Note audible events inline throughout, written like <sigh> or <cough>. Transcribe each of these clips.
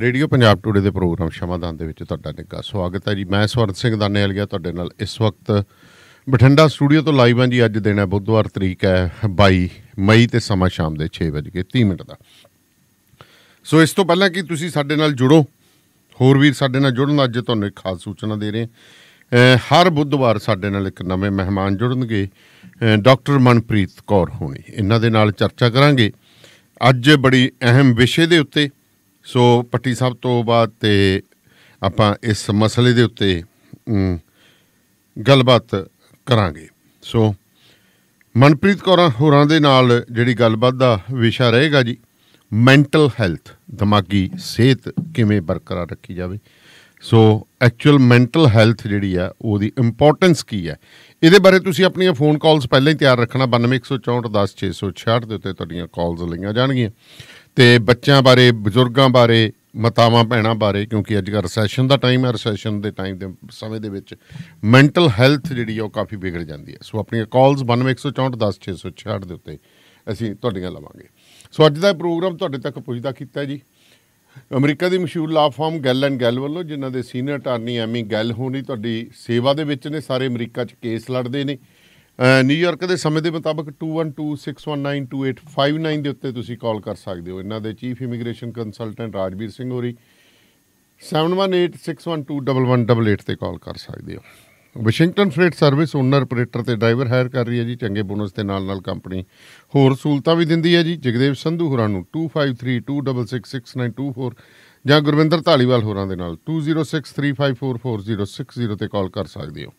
Radio Punjab today ਦੇ program ਸ਼ਮਾਦਾਨ ਦੇ ਵਿੱਚ ਤੁਹਾਡਾ ਨਿੱਘਾ ਸਵਾਗਤ ਹੈ ਜੀ। ਮੈਂ ਸਵਰਨ ਸਿੰਘ ਦਾਨੇ ਵਾਲੀਆ, ਤੁਹਾਡੇ ਨਾਲ ਇਸ ਵਕਤ ਬਠਿੰਡਾ ਸਟੂਡੀਓ ਤੋਂ ਲਾਈਵ ਹਾਂ ਜੀ। ਅੱਜ ਦਿਨ ਹੈ, ਬੁੱਧਵਾਰ ਤਰੀਕ ਹੈ 22 ਮਈ ਤੇ ਸਮਾਂ ਸ਼ਾਮ ਦੇ 6:30 ਮਿੰਟ ਦਾ। ਸੋ ਇਸ ਤੋਂ ਪਹਿਲਾਂ ਕਿ ਤੁਸੀਂ ਸਾਡੇ ਨਾਲ ਜੁੜੋ, ਹੋਰ ਵੀਰ ਸਾਡੇ ਨਾਲ ਜੁੜਨ ਅੱਜ ਤੁਹਾਨੂੰ ਇੱਕ ਖਾਸ ਸੂਚਨਾ ਦੇ ਰਹੇ ਹਾਂ। ਹਰ ਬੁੱਧਵਾਰ ਸਾਡੇ ਨਾਲ ਇੱਕ ਨਵੇਂ ਮਹਿਮਾਨ ਜੁੜਨਗੇ। ਡਾਕਟਰ ਮਨਪ੍ਰੀਤ ਕੌਰ ਹੋਣੀ। ਇਹਨਾਂ ਦੇ ਨਾਲ ਚਰਚਾ ਕਰਾਂਗੇ। ਅੱਜ ਬੜੀ ਅਹਿਮ ਵਿਸ਼ੇ ਦੇ ਉੱਤੇ ਸੋ ਪੱਟੀ ਸਾਹਿਬ ਤੋਂ ਬਾਅਦ ਤੇ ਆਪਾਂ ਇਸ ਮਸਲੇ ਦੇ ਉੱਤੇ ਗੱਲਬਾਤ ਕਰਾਂਗੇ। ਸੋ ਮਨਪ੍ਰੀਤ ਕੌਰ ਹੋਰਾਂ ਦੇ ਨਾਲ ਜਿਹੜੀ ਗੱਲਬਾਤ ਦਾ ਵਿਸ਼ਾ ਰਹੇਗਾ ਜੀ ਮੈਂਟਲ ਹੈਲਥ ਦਿਮਾਗੀ ਸਿਹਤ ਕਿਵੇਂ ਬਰਕਰਾਰ ਰੱਖੀ ਜਾਵੇ। ਸੋ ਐਕਚੁਅਲ ਮੈਂਟਲ ਹੈਲਥ ਜਿਹੜੀ ਆ, ਉਹਦੀ ਇੰਪੋਰਟੈਂਸ ਕੀ ਹੈ ਇਹਦੇ ਬਾਰੇ ਤੁਸੀਂ ਆਪਣੀਆਂ ਫੋਨ ਕਾਲਸ ਪਹਿਲਾਂ ਹੀ ਤਿਆਰ ਰੱਖਣਾ 9164 ਦੇ ਉੱਤੇ ਤੁਹਾਡੀਆਂ ਕਾਲਸ ਲਈਆਂ ਜਾਣਗੀਆਂ। ਤੇ ਬੱਚਿਆਂ ਬਾਰੇ, ਬਜ਼ੁਰਗਾਂ ਬਾਰੇ, ਮਤਾਵਾਂ, ਭੈਣਾਂ ਬਾਰੇ, ਕਿਉਂਕਿ ਅੱਜ ਕੱਲ੍ਹ ਰੈਸੈਸ਼ਨ ਦਾ ਟਾਈਮ ਹੈ ਰੈਸੈਸ਼ਨ ਦੇ ਟਾਈਮ ਦੇ ਸਮੇਂ ਦੇ ਵਿੱਚ ਮੈਂਟਲ ਹੈਲਥ ਜਿਹੜੀ ਆ ਉਹ ਕਾਫੀ ਵਿਗੜ ਜਾਂਦੀ ਹੈ। ਸੋ ਆਪਣੀਆਂ ਕਾਲਸ 9164 ਦੇ ਉੱਤੇ ਅਸੀਂ ਤੁਹਾਡੀਆਂ ਲਵਾਂਗੇ। ਸੋ ਅੱਜ ਦਾ ਪ੍ਰੋਗਰਾਮ ਤੁਹਾਡੇ ਤੱਕ ਪੁੱਜਦਾ ਕੀਤਾ ਜੀ। ਅਮਰੀਕਾ ਦੀ ਮਸ਼ਹੂਰ ਲਾ ਫਾਰਮ ਗੈਲ ਐਂਡ ਗੈਲ ਵੱਲੋਂ, ਜਿਨ੍ਹਾਂ ਦੇ ਸੀਨੀਅਰ ਅਟਾਰਨੀ ਐਮੀ ਗੈਲ ਹੋਣੀ ਤੁਹਾਡੀ ਸੇਵਾ ਦੇ ਵਿੱਚ ਨੇ, ਸਾਰੇ ਅਮਰੀਕਾ 'ਚ ਕੇਸ ਲੜਦੇ ਨੇ। ਨਿਊਯਾਰਕ ਦੇ ਸਮੇਂ ਦੇ ਮੁਤਾਬਕ 2126192859 ਦੇ ਉੱਤੇ ਤੁਸੀਂ ਕਾਲ ਕਰ ਸਕਦੇ ਹੋ। ਇਹਨਾਂ ਦੇ chief immigration consultant Rajveer Singh ਹੋਰੀ 7186121188 ਤੇ ਕਾਲ ਕਰ ਸਕਦੇ ਹੋ। Washington freight service owner operator ਤੇ ਡਰਾਈਵਰ ਹਾਇਰ ਕਰ ਰਹੀ ਹੈ ਜੀ। ਚੰਗੇ ਬੋਨਸ ਦੇ ਨਾਲ ਨਾਲ ਕੰਪਨੀ ਹੋਰ ਸਹੂਲਤਾਂ ਵੀ ਦਿੰਦੀ ਹੈ ਜੀ। ਜਗਦੇਵ ਸੰਧੂ ਹੋਰਾਂ ਨੂੰ 2532666924 ਜਾਂ ਗੁਰਵਿੰਦਰ ਢਾਲੀਵਾਲ ਹੋਰਾਂ ਦੇ ਨਾਲ 2063544060 ਤੇ ਕਾਲ ਕਰ ਸਕਦੇ ਹੋ।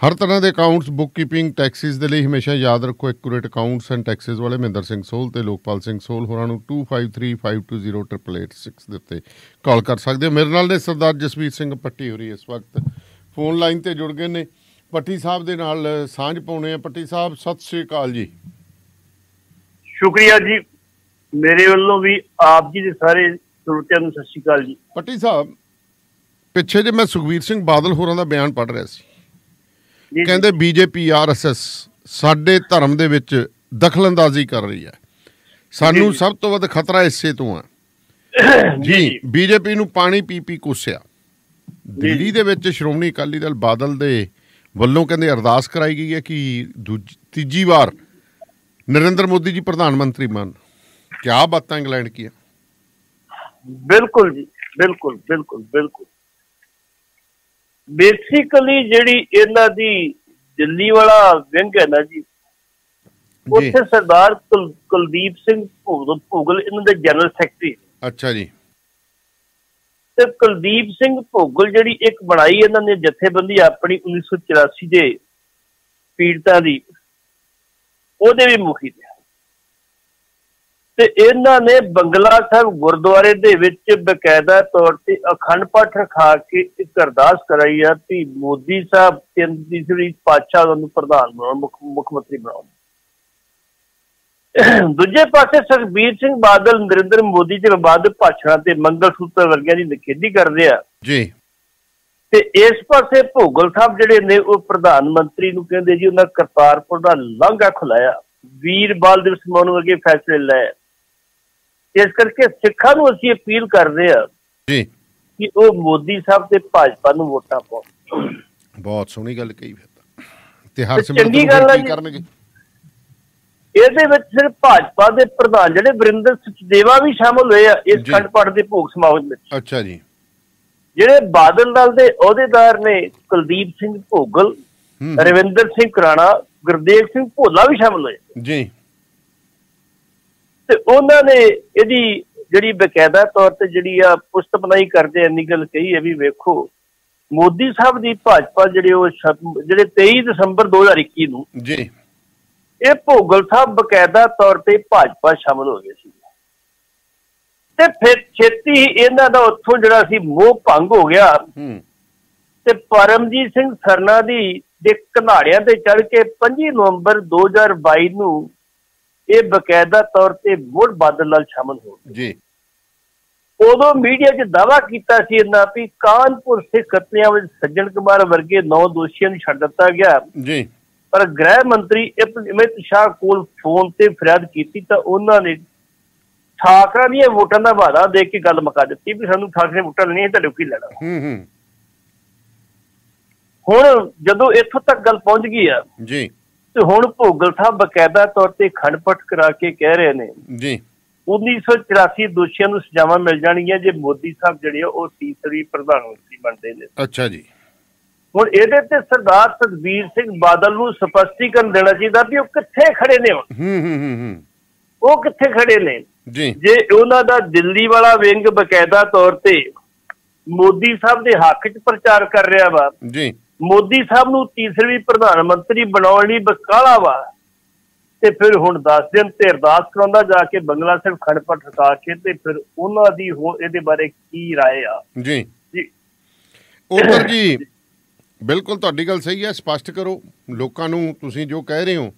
ਹਰ ਤਰ੍ਹਾਂ ਦੇ ਅਕਾਊਂਟਸ ਬੁੱਕਕੀਪਿੰਗ ਟੈਕਸਿਸ ਦੇ ਲਈ ਹਮੇਸ਼ਾ ਯਾਦ ਰੱਖੋ ਐਕੂਰੇਟ ਅਕਾਊਂਟਸ ਐਂਡ ਟੈਕਸਿਸ ਵਾਲੇ ਮਹਿੰਦਰ ਸਿੰਘ ਸੋਲ ਤੇ ਲੋਕਪਾਲ ਸਿੰਘ ਸੋਲ ਹੋਰਾਂ ਨੂੰ 2535208886 ਦੇ ਉੱਤੇ ਕਾਲ ਕਰ ਸਕਦੇ ਹੋ। ਮੇਰੇ ਨਾਲ ਨੇ ਸਰਦਾਰ ਜਸਵੀਰ ਸਿੰਘ ਪੱਟੀ ਹੋ ਰਹੀ ਇਸ ਵਕਤ ਫੋਨ ਲਾਈਨ ਤੇ ਜੁੜ ਗਏ ਨੇ। ਪੱਟੀ ਸਾਹਿਬ ਦੇ ਨਾਲ ਸਾਂਝ ਪਾਉਣੇ ਆ ਪੱਟੀ ਸਾਹਿਬ ਸਤਿ ਸ੍ਰੀ ਅਕਾਲ ਜੀ। ਸ਼ੁਕਰੀਆ ਜੀ। ਮੇਰੇ ਵੱਲੋਂ ਵੀ ਆਪ ਜੀ ਦੇ ਸਾਰੇ ਸਰੋਤਿਆਂ ਨੂੰ ਸਤਿ ਸ੍ਰੀ ਅਕਾਲ ਜੀ। ਪੱਟੀ ਸਾਹਿਬ ਪਿੱਛੇ ਜੇ ਮੈਂ ਸੁਖਵੀਰ ਸਿੰਘ ਬਾਦਲ ਹੋਰਾਂ ਦਾ ਬਿਆਨ ਪੜ੍ਹ ਰਿਹਾ ਸੀ ਕਹਿੰਦੇ ਬੀਜੇਪੀ ਆਰਐਸਐਸ ਸਾਡੇ ਧਰਮ ਦੇ ਵਿੱਚ ਦਖਲਅੰਦਾਜ਼ੀ ਕਰ ਰਹੀ ਹੈ। ਸਾਨੂੰ ਸਭ ਤੋਂ ਵੱਧ ਖਤਰਾ ਇਸੇ ਤੋਂ ਹੈ। <coughs> ਜੀ ਬੀਜੇਪੀ ਨੂੰ ਪਾਣੀ ਪੀ ਪੀ ਕੋਸਿਆ। ਦਿੱਲੀ ਦੇ ਵਿੱਚ ਸ਼੍ਰੋਮਣੀ ਅਕਾਲੀ ਦਲ ਬਾਦਲ ਦੇ ਵੱਲੋਂ ਕਹਿੰਦੇ ਅਰਦਾਸ ਕਰਾਈ ਗਈ ਹੈ ਕਿ ਤੀਜੀ ਵਾਰ ਨਰਿੰਦਰ ਮੋਦੀ ਜੀ ਪ੍ਰਧਾਨ ਮੰਤਰੀ ਬਣ। ਕੀ ਬਾਤਾਂ ਇੰਗਲੈਂਡ ਕੀ ਬਿਲਕੁਲ ਜੀ ਬਿਲਕੁਲ ਬਿਲਕੁਲ ਬਿਲਕੁਲ। ਬੇਸਿਕਲੀ ਜਿਹੜੀ ਇਹਨਾਂ ਦੀ ਦਿੱਲੀ ਵਾਲਾ ਵਿੰਗ ਹੈ ਨਾ ਜੀ ਉੱਥੇ ਸਰਦਾਰ ਕੁਲਦੀਪ ਸਿੰਘ ਭੋਗਲ ਇਹਨਾਂ ਦੇ ਜਨਰਲ ਸੈਕਟਰੀ ਅੱਛਾ ਜੀ। ਤੇ ਕੁਲਦੀਪ ਸਿੰਘ ਭੋਗਲ ਜਿਹੜੀ ਇੱਕ ਬਣਾਈ ਇਹਨਾਂ ਨੇ ਜਥੇਬੰਦੀ ਆਪਣੀ 1984 ਦੇ ਪੀੜਤਾਂ ਦੀ ਉਹਦੇ ਵੀ ਮੁਖੀ ਨੇ। ਤੇ ਇਹਨਾਂ ਨੇ ਬੰਗਲਾ ਸਾਹਿਬ ਗੁਰਦੁਆਰੇ ਦੇ ਵਿੱਚ ਬਕਾਇਦਾ ਤੌਰ ਤੇ ਅਖੰਡ ਪਾਠ ਰਖਾ ਕੇ ਇੱਕ ਅਰਦਾਸ ਕਰਾਈ ਆ ਕਿ ਮੋਦੀ ਸਾਹਿਬ ਤਿੰਨ ਤੀਸਰੀ ਪਾਤਸ਼ਾਹ ਨੂੰ ਪ੍ਰਧਾਨ ਬਣਾਉਣ ਮੁੱਖ ਮੰਤਰੀ ਬਣਾਉਣ। ਦੂਜੇ ਪਾਸੇ ਸਰਬੀਰ ਸਿੰਘ ਬਾਦਲ ਨਰਿੰਦਰ ਮੋਦੀ ਦੇ ਬਾਅਦ ਭਾਸ਼ਣਾਂ ਤੇ ਮੰਗਲ ਸੂਤਰ ਵਰਗਿਆਂ ਦੀ ਨਿਖੇਧੀ ਕਰਦੇ ਆ। ਜੀ। ਤੇ ਇਸ ਪਾਸੇ ਭੋਗਲ ਸਾਹਿਬ ਜਿਹੜੇ ਨੇ ਉਹ ਪ੍ਰਧਾਨ ਮੰਤਰੀ ਨੂੰ ਕਹਿੰਦੇ ਜੀ ਉਹਨਾਂ ਕਰਤਾਰਪੁਰ ਦਾ ਲਾਂਘਾ ਖੁਲਾਇਆ। ਵੀਰ ਬਾਲ ਦਿਵਸ ਮਨਾਉਣ ਵਰਗੇ ਫੈਸਲੇ ਲਏ। ਇਸ ਕਰਕੇ ਸਿੱਖਾਂ ਨੂੰ ਅਸੀਂ ਅਪੀਲ ਕਰਦੇ ਆ ਜੀ। ਕਿ ਉਹ ਮੋਦੀ ਸਾਹਿਬ ਤੇ ਭਾਜਪਾ ਨੂੰ ਵੋਟਾਂ ਪਾਉਣ। ਬਹੁਤ ਸੋਹਣੀ ਗੱਲ ਕਹੀ ਫਿਰ ਤੇ। ਹਰ ਸਿਮਰਨ ਕਰਨਗੇ? ਇਹਦੇ ਵਿੱਚ ਸਿਰਫ ਭਾਜਪਾ ਦੇ ਪ੍ਰਧਾਨ ਜਿਹੜੇ ਵਰਿੰਦਰ ਸਚਦੇਵਾ ਵੀ ਸ਼ਾਮਲ ਹੋਏ ਆ ਇਸ ਖੰਡ ਪਾਠ ਦੇ ਭੋਗ ਸਮਾਗਮ ਵਿੱਚ। ਅੱਛਾ ਜੀ। ਜਿਹੜੇ ਬਾਦਲ ਦਲ ਦੇ ਅਹੁਦੇਦਾਰ ਨੇ ਕੁਲਦੀਪ ਸਿੰਘ ਭੋਗਲ ਰਵਿੰਦਰ ਸਿੰਘ ਕਰਾਣਾ ਗੁਰਦੇਵ ਸਿੰਘ ਭੋਲਾ ਵੀ ਸ਼ਾਮਲ ਹੋਏ। ਜੀ। ਤੇ ਉਹਨਾਂ ਨੇ ਇਹਦੀ ਜਿਹੜੀ ਬਕਾਇਦਾ ਤੌਰ ਤੇ ਜਿਹੜੀ ਆ ਪੁਸਤ ਬਣਾਈ ਕਰਦੇ ਇੰਨੀ ਗੱਲ ਕਹੀ ਹੈ ਵੀ ਵੇਖੋ ਮੋਦੀ ਸਾਹਿਬ ਦੀ ਭਾਜਪਾ ਜਿਹੜੇ ਉਹ ਜਿਹੜੇ 23 ਦਸੰਬਰ 2021 ਨੂੰ ਜੀ। ਇਹ ਭੋਗਲ ਸਾਹਿਬ ਬਕਾਇਦਾ ਤੌਰ ਤੇ ਭਾਜਪਾ ਸ਼ਾਮਲ ਹੋ ਗਏ ਸੀ। ਤੇ ਫਿਰ ਛੇਤੀ ਇਹਨਾਂ ਦਾ ਉੱਥੋਂ ਜਿਹੜਾ ਸੀ ਮੋਹ ਭੰਗ ਹੋ ਗਿਆ। ਤੇ ਪਰਮਜੀਤ ਸਿੰਘ ਸਰਨਾ ਦੀ ਦੇ ਕਨਾੜਿਆਂ ਤੇ ਚੜ ਕੇ 5 ਨਵੰਬਰ 2022 ਨੂੰ ਇਹ ਬਕਾਇਦਾ ਤੌਰ ਤੇ ਮੁੜ ਬਾਦਲ ਨਾਲ ਸ਼ਾਮਲ ਹੋ ਗਏ ਜੀ। ਉਦੋਂ ਮੀਡੀਆ 'ਚ ਦਾਵਾ ਕੀਤਾ ਸੀ ਇਹਨਾਂ ਵੀ ਕਾਨਪੁਰ ਸਿੱਖ ਕਤਲਿਆਂ ਵਿੱਚ ਸੱਜਣ ਕੁਮਾਰ ਵਰਗੇ ਨੌ ਦੋਸ਼ੀਆਂ ਨੂੰ ਛੱਡ ਦਿੱਤਾ ਗਿਆ। ਜੀ। ਪਰ ਗ੍ਰਹਿ ਮੰਤਰੀ ਅਮਿਤ ਸ਼ਾਹ ਕੋਲ ਫੋਨ ਤੇ ਫਰਿਆਦ ਕੀਤੀ ਤਾਂ ਉਹਨਾਂ ਨੇ ਠਾਕਰਾ ਦੀਆਂ ਵੋਟਾਂ ਦਾ ਵਾਅਦਾ ਦੇ ਕੇ ਗੱਲ ਮੁਕਾ ਦਿੱਤੀ ਵੀ ਸਾਨੂੰ ਠਾਕਰੇ ਵੋਟਾਂ ਲੈਣੀਆਂ ਤੁਹਾਡੇ ਕੀ ਲੈਣਾ। ਹੂੰ ਹੂੰ। ਹੁਣ ਜਦੋਂ ਇੱਥੋਂ ਤੱਕ ਗੱਲ ਪਹੁੰਚ ਗਈ ਆ ਜੀ। ਤੇ ਹੁਣ ਭੋਗਲ ਸਾਹਿਬ ਬਕਾਇਦਾ ਤੌਰ ਤੇ ਖੰਡਪਟ ਕਰਾ ਕੇ ਕਹਿ ਰਹੇ ਨੇ। ਜੀ। 1984 ਦੋਸ਼ੀਆਂ ਨੂੰ ਸਜ਼ਾਵਾਂ ਮਿਲ ਜਾਣਗੀਆਂ ਜੇ ਮੋਦੀ ਸਾਹਿਬ ਜਿਹੜੇ ਉਹ ਤੀਸਰੀ ਪ੍ਰਧਾਨ ਮੰਤਰੀ ਬਣਦੇ ਨੇ। ਅੱਛਾ ਜੀ। ਹੁਣ ਇਹਦੇ ਤੇ ਸਰਦਾਰ ਸੁਖਬੀਰ ਸਿੰਘ ਬਾਦਲ ਨੂੰ ਸਪਸ਼ਟੀਕਰਨ ਦੇਣਾ ਚਾਹੀਦਾ ਵੀ ਉਹ ਕਿੱਥੇ ਖੜੇ ਨੇ ਹੂੰ ਹੂੰ ਹੂੰ ਹੂੰ। ਉਹ ਕਿੱਥੇ ਖੜੇ ਨੇ? ਜੀ। ਜੇ ਉਹਨਾਂ ਦਾ ਦਿੱਲੀ ਵਾਲਾ ਵਿੰਗ ਬਕਾਇਦਾ ਤੌਰ ਤੇ ਮੋਦੀ ਸਾਹਿਬ ਦੇ ਹੱਕ 'ਚ ਪ੍ਰਚਾਰ ਕਰ ਰਿਹਾ ਵਾ ਜੀ। ਮੋਦੀ ਸਾਹਿਬ ਨੂੰ ਤੀਸਰੀ ਪ੍ਰਧਾਨ ਮੰਤਰੀ ਬਣਾਉਣ ਲਈ ਬਕਾਲਾ ਵਾ ਤੇ ਫਿਰ ਹੁਣ 10 ਦਿਨ ਤੇ ਅਰਦਾਸ ਕਰਾਉਂਦਾ ਜਾ ਕੇ ਬੰਗਲਾ ਸਾਹਿਬ ਖੜਪਟ ਰਕਾ ਕੇ ਤੇ ਫਿਰ ਉਹਨਾਂ ਦੀ ਹੁਣ ਇਹਦੇ ਬਾਰੇ ਕੀ رائے ਆ ਜੀ ਜੀ ਉਧਰ ਜੀ ਬਿਲਕੁਲ ਤੁਹਾਡੀ ਗੱਲ ਸਹੀ ਹੈ ਸਪਸ਼ਟ ਕਰੋ ਲੋਕਾਂ ਨੂੰ ਤੁਸੀਂ ਜੋ ਕਹਿ ਰਹੇ ਹੋ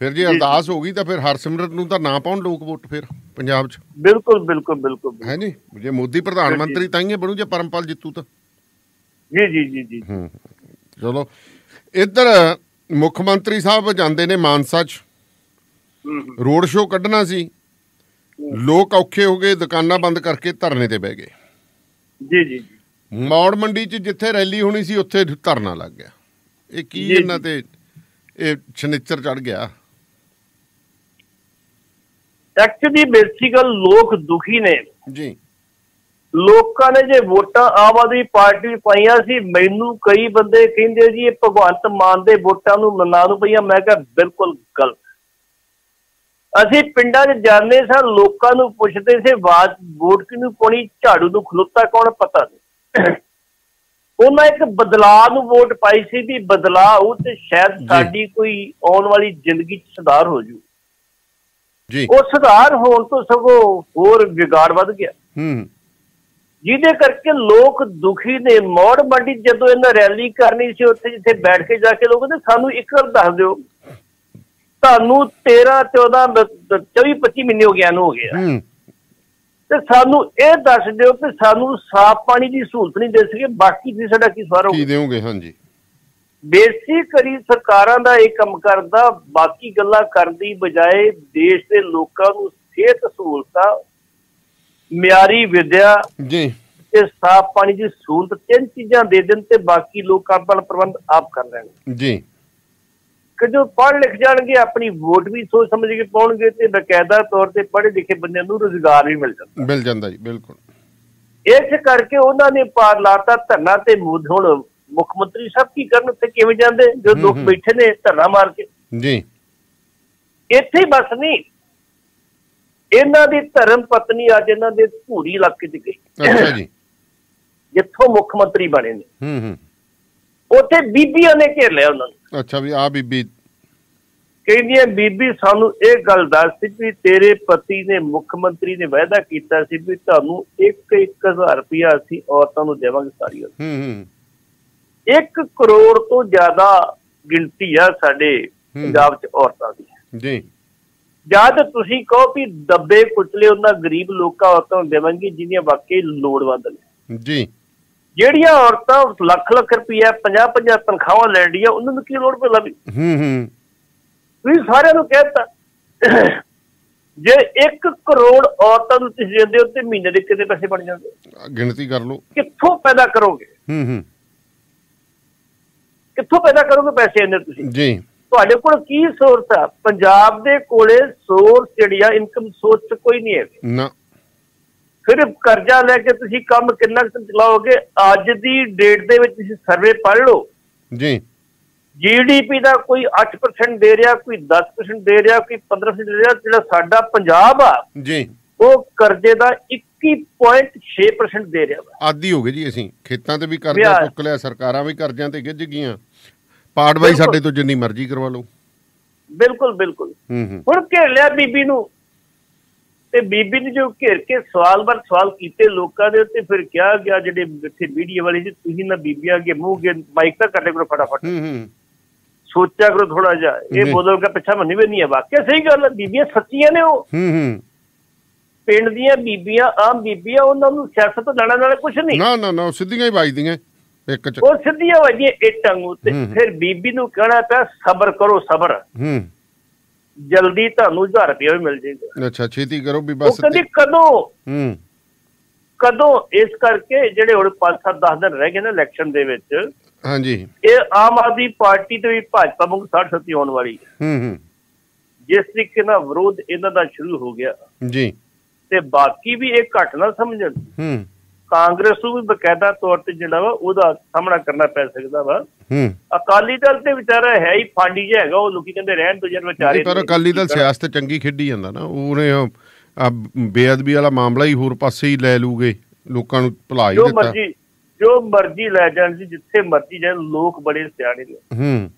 ਫਿਰ ਜੇ ਅਰਦਾਸ ਹੋ ਗਈ ਤਾਂ ਫਿਰ ਹਰਸਿਮਰਤ ਨੂੰ ਤਾਂ ਨਾ ਪਾਉਣ ਲੋਕ ਵੋਟ ਫਿਰ ਪੰਜਾਬ 'ਚ ਬਿਲਕੁਲ ਬਿਲਕੁਲ ਬਿਲਕੁਲ ਹੈ ਜੀ ਜੇ ਮੋਦੀ ਪ੍ਰਧਾਨ ਮੰਤਰੀ ਤਾਂ ਹੀ ਬਣੂ ਜੇ ਪਰਮਪਾਲ ਜਿੱਤੂ ਤਾਂ ਜੀ ਜੀ ਜੀ ਜੀ ਹੂੰ ਚਲੋ। ਇੱਧਰ ਮੁੱਖ ਮੰਤਰੀ ਸਾਹਿਬ ਜਾਂਦੇ ਨੇ ਮਾਨਸਾ 'ਚ। ਰੋਡ ਸ਼ੋਅ ਕੱਢਣਾ ਸੀ। ਲੋਕ ਔਖੇ ਹੋ ਗਏ ਦੁਕਾਨਾਂ ਬੰਦ ਕਰਕੇ ਧਰਨੇ ਤੇ ਬਹਿ ਗਏ। ਜੀ ਜੀ ਮੌੜ ਮੰਡੀ 'ਚ ਜਿੱਥੇ ਰੈਲੀ ਹੋਣੀ ਸੀ ਉੱਥੇ ਧਰਨਾ ਲੱਗ ਗਿਆ। ਇਹ ਕੀ ਇਹਨਾਂ ਤੇ ਇਹ ਛਨਿੱਚਰ ਚੜ ਗਿਆ? ਐਕਚੁਅਲੀ ਬੇਸਿਕਲ ਲੋਕ ਦੁਖੀ ਨੇ। ਜੀ। ਲੋਕਾਂ ਨੇ ਜੇ ਵੋਟਾਂ ਆਮ ਆਦਮੀ ਪਾਰਟੀ ਪਾਈਆਂ ਸੀ ਮੈਨੂੰ ਕਈ ਬੰਦੇ ਕਹਿੰਦੇ ਜੀ ਇਹ ਭਗਵੰਤ ਮਾਨ ਦੇ ਵੋਟਾਂ ਨੂੰ ਮਨਾ ਨੂੰ ਪਈਆਂ। ਮੈਂ ਕਿਹਾ ਬਿਲਕੁਲ ਗਲਤ। ਅਸੀਂ ਪਿੰਡਾਂ 'ਚ ਜਾਂਦੇ ਸਾਂ ਲੋਕਾਂ ਨੂੰ ਪੁੱਛਦੇ ਸੀ ਬਾਤ ਵੋਟ ਕਿਹਨੂੰ ਪਾਉਣੀ ਝਾੜੂ ਨੂੰ ਖਲੋਤਾ ਕੌਣ ਪਤਾ ਨਹੀਂ। ਉਹਨਾਂ ਇੱਕ ਬਦਲਾਅ ਨੂੰ ਵੋਟ ਪਾਈ ਸੀ ਵੀ ਬਦਲਾਅ ਉਹ ਤੇ ਸ਼ਾਇਦ। ਸਾਡੀ ਕੋਈ ਆਉਣ ਵਾਲੀ ਜ਼ਿੰਦਗੀ 'ਚ ਸੁਧਾਰ ਹੋ ਜੂ। ਜੀ। ਉਹ ਸੁਧਾਰ ਹੋਣ ਤੋਂ ਸਗੋਂ ਹੋਰ ਵਿਗਾੜ ਵੱਧ ਗਿਆ। ਹੂੰ। ਜਿਹਦੇ ਕਰਕੇ ਲੋਕ ਦੁਖੀ ਨੇ। ਮੌੜ ਮੰਡੀ ਜਦੋਂ ਇਹਨਾਂ ਰੈਲੀ ਕਰਨੀ ਸੀ ਉੱਥੇ ਜਿੱਥੇ ਬੈਠ ਕੇ ਜਾ ਕੇ ਲੋਕ ਕਹਿੰਦੇ ਸਾਨੂੰ ਇੱਕ ਗੱਲ ਦੱਸ ਦਿਓ। ਤੁਹਾਨੂੰ 13 14 24 25 ਮਹੀਨੇ ਹੋ ਗਿਆ ਨੂੰ ਹੋ ਗਿਆ ਤੇ ਸਾਨੂੰ ਇਹ ਦੱਸ ਦਿਓ ਕਿ ਸਾਨੂੰ ਸਾਫ਼ ਪਾਣੀ ਦੀ ਸਹੂਲਤ ਨਹੀਂ ਦੇ ਸਕੇ। ਬਾਕੀ ਦੀ ਸਾਡਾ ਕੀ ਸਵਾਰ ਕੀ ਦੇਵੋਗੇ? ਹਾਂਜੀ। ਬੇਸਿਕਲੀ ਸਰਕਾਰਾਂ ਦਾ ਇਹ ਕੰਮ ਕਰਦਾ ਬਾਕੀ ਗੱਲਾਂ ਕਰਨ ਦੀ ਬਜਾਏ ਦੇਸ਼ ਦੇ ਲੋਕਾਂ ਨੂੰ ਸਿਹਤ ਸਹੂਲਤਾਂ ਮਿਆਰੀ ਵਿਦਿਆ ਜੀ। ਤੇ ਸਾਫ਼ ਪਾਣੀ ਦੀ ਸਹੂਲਤ ਤਿੰਨ ਚੀਜ਼ਾਂ ਦੇ ਦੇਣ ਤੇ ਬਾਕੀ ਲੋਕ ਆਪਣਾ ਪ੍ਰਬੰਧ ਆਪ ਕਰ ਲੈਣ। ਜੀ। ਕਿ ਜੋ ਪੜ੍ਹ ਲਿਖ ਜਾਣਗੇ ਆਪਣੀ ਵੋਟ ਵੀ ਸੋਚ ਸਮਝ ਕੇ ਪਾਉਣਗੇ ਤੇ ਬਕਾਇਦਾ ਤੌਰ ਤੇ ਪੜ੍ਹੇ ਲਿਖੇ ਬੰਦਿਆਂ ਨੂੰ ਰੋਜ਼ਗਾਰ ਵੀ ਮਿਲ ਜਾਂਦਾ। ਮਿਲ ਜਾਂਦਾ ਜੀ ਬਿਲਕੁਲ। ਇਸ ਕਰਕੇ ਉਹਨਾਂ ਨੇ ਪਾਰ ਲਾਤਾ ਧਰਨਾ ਤੇ ਹੁਣ ਮੁੱਖ ਮੰਤਰੀ ਸਾਹਿਬ ਕੀ ਕਰਨ ਉੱਥੇ ਕਿਵੇਂ ਜਾਂਦੇ? ਜੋ ਲੋਕ। ਬੈਠੇ ਨੇ ਧਰਨਾ ਮਾਰ ਕੇ। ਜੀ। ਇੱਥੇ ਬਸ ਨਹੀਂ ਇਹਨਾਂ ਦੀ ਧਰਮ ਪਤਨੀ ਅੱਜ ਇਹਨਾਂ ਦੇ ਧੂਰੀ ਇਲਾਕੇ 'ਚ ਗਈ। ਅੱਛਾ ਜੀ। ਜਿੱਥੋਂ ਮੁੱਖ ਮੰਤਰੀ ਬਣੇ ਨੇ। ਹੂੰ ਹੂੰ। ਉੱਥੇ ਬੀਬੀਆਂ ਨੇ ਘੇਰ ਲਿਆ ਉਹਨਾਂ ਨੂੰ। ਅੱਛਾ ਵੀ ਆ ਬੀਬੀ ਕਹਿੰਦੀਆਂ ਬੀਬੀ ਸਾਨੂੰ ਇਹ ਗੱਲ ਦੱਸ ਸੀ ਵੀ ਤੇਰੇ ਪਤੀ ਨੇ ਮੁੱਖ ਮੰਤਰੀ ਨੇ ਵਾਅਦਾ ਕੀਤਾ ਸੀ ਵੀ ਤੁਹਾਨੂੰ 1-1000 ਰੁਪਇਆ ਅਸੀਂ ਔਰਤਾਂ ਨੂੰ ਦੇਵਾਂਗੇ ਸਾਰੀਆਂ ਹੂੰ ਹੂੰ। 1 ਕਰੋੜ ਤੋਂ ਜ਼ਿਆਦਾ ਗਿਣਤੀ ਆ ਸਾਡੇ ਪੰਜਾਬ 'ਚ ਔਰਤਾਂ ਦੀ। ਜੀ। ਜਦ ਤੁਸੀਂ ਕਹੋ ਵੀ ਦੱਬੇ ਕੁਚਲੇ ਉਹਨਾਂ ਗਰੀਬ ਲੋਕਾਂ ਔਰਤਾਂ ਨੂੰ ਦੇਵਾਂਗੇ ਜਿਹਦੀਆਂ ਵਾਕਈ ਲੋੜਵੰਦ ਨੇ। ਜੀ। ਜਿਹੜੀਆਂ ਔਰਤਾਂ ਲੱਖ ਲੱਖ ਰੁਪਇਆ 50 50 ਤਨਖਾਹਾਂ ਲੈਂਦੀਆਂ ਉਹਨਾਂ ਨੂੰ ਕੀ ਲੋੜ ਪੈ ਵੀ? ਹੂੰ ਹੂੰ। ਤੁਸੀਂ ਸਾਰਿਆਂ ਨੂੰ ਕਹਿਤਾ ਜੇ 1 ਕਰੋੜ ਔਰਤਾਂ ਨੂੰ ਤੁਸੀਂ ਦਿੰਦੇ ਹੋ ਤੇ ਮਹੀਨੇ ਦੇ ਕਿੰਨੇ ਪੈਸੇ ਬਣ ਜਾਂਦੇ? ਗਿਣਤੀ ਕਰ ਲਓ। ਕਿੱਥੋਂ ਪੈਦਾ ਕਰੋਗੇ? ਹੂੰ ਹੂੰ। ਕਿੱਥੋਂ ਪੈਦਾ ਕਰੋਗੇ ਪੈਸੇ ਇੰਨੇ ਤੁਸੀਂ? ਜੀ। ਤੁਹਾਡੇ ਕੋਲ ਕੀ ਸੋਰਸ ਆ? ਪੰਜਾਬ ਦੇ ਕੋਲੇ ਸੋਰਸ ਜਿਹੜੀ ਆ ਇਨਕਮ ਸੋਰਸ ਕੋਈ ਨਹੀਂ ਹੈ ਨਾ। ਫਿਰ ਕਰਜ਼ਾ ਲੈ ਕੇ ਤੁਸੀਂ ਕੰਮ ਕਿੰਨਾ ਚਲਾਓਗੇ? ਅੱਜ ਦੀ ਡੇਟ ਦੇ ਵਿੱਚ ਤੁਸੀਂ ਸਰਵੇ ਪੜ੍ਹ ਲਓ। ਜੀ। ਜੀਡੀਪੀ ਦਾ ਕੋਈ 8% ਦੇ ਰਿਹਾ ਕੋਈ 10% ਦੇ ਰਿਹਾ ਕੋਈ 15% ਦੇ ਰਿਹਾ ਜਿਹੜਾ ਸਾਡਾ ਪੰਜਾਬ ਆ ਜੀ। ਉਹ ਕਰਜ਼ੇ ਦਾ 21.6% ਦੇ ਰਿਹਾ ਵਾ। ਆਦੀ ਹੋ ਗਏ ਜੀ ਅਸੀਂ। ਖੇਤਾਂ ਤੇ ਵੀ ਕਰਜ਼ਾ। ਚੁੱਕ ਲਿਆ ਸਰਕਾਰਾਂ ਵੀ ਕਰਜ਼ਿਆਂ ਤੇ ਗਿੱਜ ਗਈਆਂ। ਪਾੜ ਬਾਈ। ਸਾਡੇ ਤੋਂ ਜਿੰਨੀ ਮਰਜ਼ੀ ਕਰਵਾ ਲਓ। ਬਿਲਕੁਲ ਬਿਲਕੁਲ। ਹੁਣ ਘੇਰ ਲਿਆ ਬੀਬੀ ਨੂੰ। ਤੇ ਬੀਬੀ ਨੇ ਜੋ ਘੇਰ ਕੇ ਸਵਾਲ ਬਰ ਸਵਾਲ ਕੀਤੇ ਲੋਕਾਂ ਦੇ ਉੱਤੇ ਫਿਰ ਕਿਹਾ ਗਿਆ ਜਿਹੜੇ ਇੱਥੇ ਮੀਡੀਆ ਵਾਲੇ ਜੀ ਤੁਸੀਂ ਨਾ ਬੀਬੀਆਂ ਅੱਗੇ ਮੂੰਹ ਅੱਗੇ ਮਾਈਕ ਤਾਂ ਕਰਦੇ ਕਰੋ ਫਟਾਫਟ। ਹੂੰ ਹੂੰ। ਸੋਚਿਆ ਕਰੋ ਥੋੜਾ ਜਿਹਾ। ਇਹ। ਬੋਲ ਕੇ ਪਿੱਛਾ ਮੰਨੀ ਵੀ ਨਹੀਂ ਹੈ। ਵਾਕਿਆ ਸਹੀ ਗੱਲ ਹੈ ਬੀਬੀਆਂ ਸੱਚੀਆਂ ਨੇ ਉਹ। ਹੂੰ ਹੂੰ। ਪਿੰਡ ਦੀਆਂ ਬੀਬੀਆਂ ਆਮ ਬੀਬੀਆਂ ਉਹਨਾਂ ਨੂੰ ਸਿਆਸਤ ਤੋਂ ਲੈਣਾ ਨਾਲ ਕੁਝ ਨਹੀਂ। ਨਾ ਨਾ ਨਾ ਸਿੱਧੀਆਂ ਹੀ ਵੱਜਦੀਆਂ। ਇੱਕ ਚ ਉਹ ਸਿੱਧੀਆਂ ਵਜੀਆਂ ਇੱਟਾਂ ਨੂੰ ਤੇ ਹੂੰ, ਹੂੰ। ਫਿਰ ਬੀਬੀ ਨੂੰ ਕਹਿਣਾ ਪਿਆ ਸਬਰ ਕਰੋ ਸਬਰ। ਹੂੰ। ਜਲਦੀ ਤੁਹਾਨੂੰ 1000 ਰੁਪਏ ਵੀ ਮਿਲ ਜਾਏਗਾ। ਅੱਛਾ ਛੇਤੀ ਕਰੋ ਵੀ ਉਹ ਬਸ ਕਹਿੰਦੀ ਕਦੋਂ? ਹੂੰ। ਕਦੋਂ? ਇਸ ਕਰਕੇ ਜਿਹੜੇ ਹੁਣ 5-7 10 ਦਿਨ ਰਹਿ ਗਏ ਨੇ ਇਲੈਕਸ਼ਨ ਦੇ ਵਿੱਚ ਹਾਂਜੀ। ਇਹ ਆਮ ਆਦਮੀ ਪਾਰਟੀ ਤੇ ਵੀ ਭਾਜਪਾ ਵਾਂਗ 60 ਆਉਣ ਵਾਲੀ ਹੈ। ਹੂੰ ਜਿਸ ਤਰੀਕੇ ਨਾਲ ਵਿਰੋਧ ਇਹਨਾਂ ਦਾ ਸ਼ੁਰੂ ਹੋ ਗਿਆ ਜੀ। ਤੇ ਬਾਕੀ ਵੀ ਇਹ ਘਟ ਨਾ ਸਮਝਣ। ਹੂੰ। ਕਾਂਗਰਸ ਨੂੰ ਵੀ ਬਕਾਇਦਾ ਤੌਰ ਤੇ ਜਿਹੜਾ ਵਾ ਉਹਦਾ ਸਾਹਮਣਾ ਕਰਨਾ ਪੈ ਸਕਦਾ ਵਾ। ਹੂੰ। ਅਕਾਲੀ ਦਲ ਤੇ ਵਿਚਾਰਾ ਹੈ ਹੀ ਫਾਂਡੀ ਜਿਹਾ ਹੈਗਾ ਉਹ ਲੋਕੀ ਕਹਿੰਦੇ ਰਹਿਣ ਤੋਂ ਜਨ ਵਿਚਾਰੇ ਪਰ ਅਕਾਲੀ ਦਲ ਸਿਆਸਤ ਚੰਗੀ ਖੇਡੀ ਜਾਂਦਾ ਨਾ ਉਹਨੇ ਆ ਬੇਅਦਬੀ ਵਾਲਾ ਮਾਮਲਾ ਹੀ ਹੋਰ ਪਾਸੇ ਹੀ ਲੈ ਲੂਗੇ ਲੋਕਾਂ ਨੂੰ ਭੁਲਾ ਹੀ ਜੋ ਦਿੱਤਾ। ਮਰਜ਼ੀ ਜੋ ਮਰਜ਼ੀ ਲੈ ਜਾਣ ਜੀ ਜਿੱਥੇ ਮਰਜ਼ੀ ਜਾਣ ਲੋਕ ਬੜੇ ਸਿਆਣੇ ਨੇ। ਹੂੰ।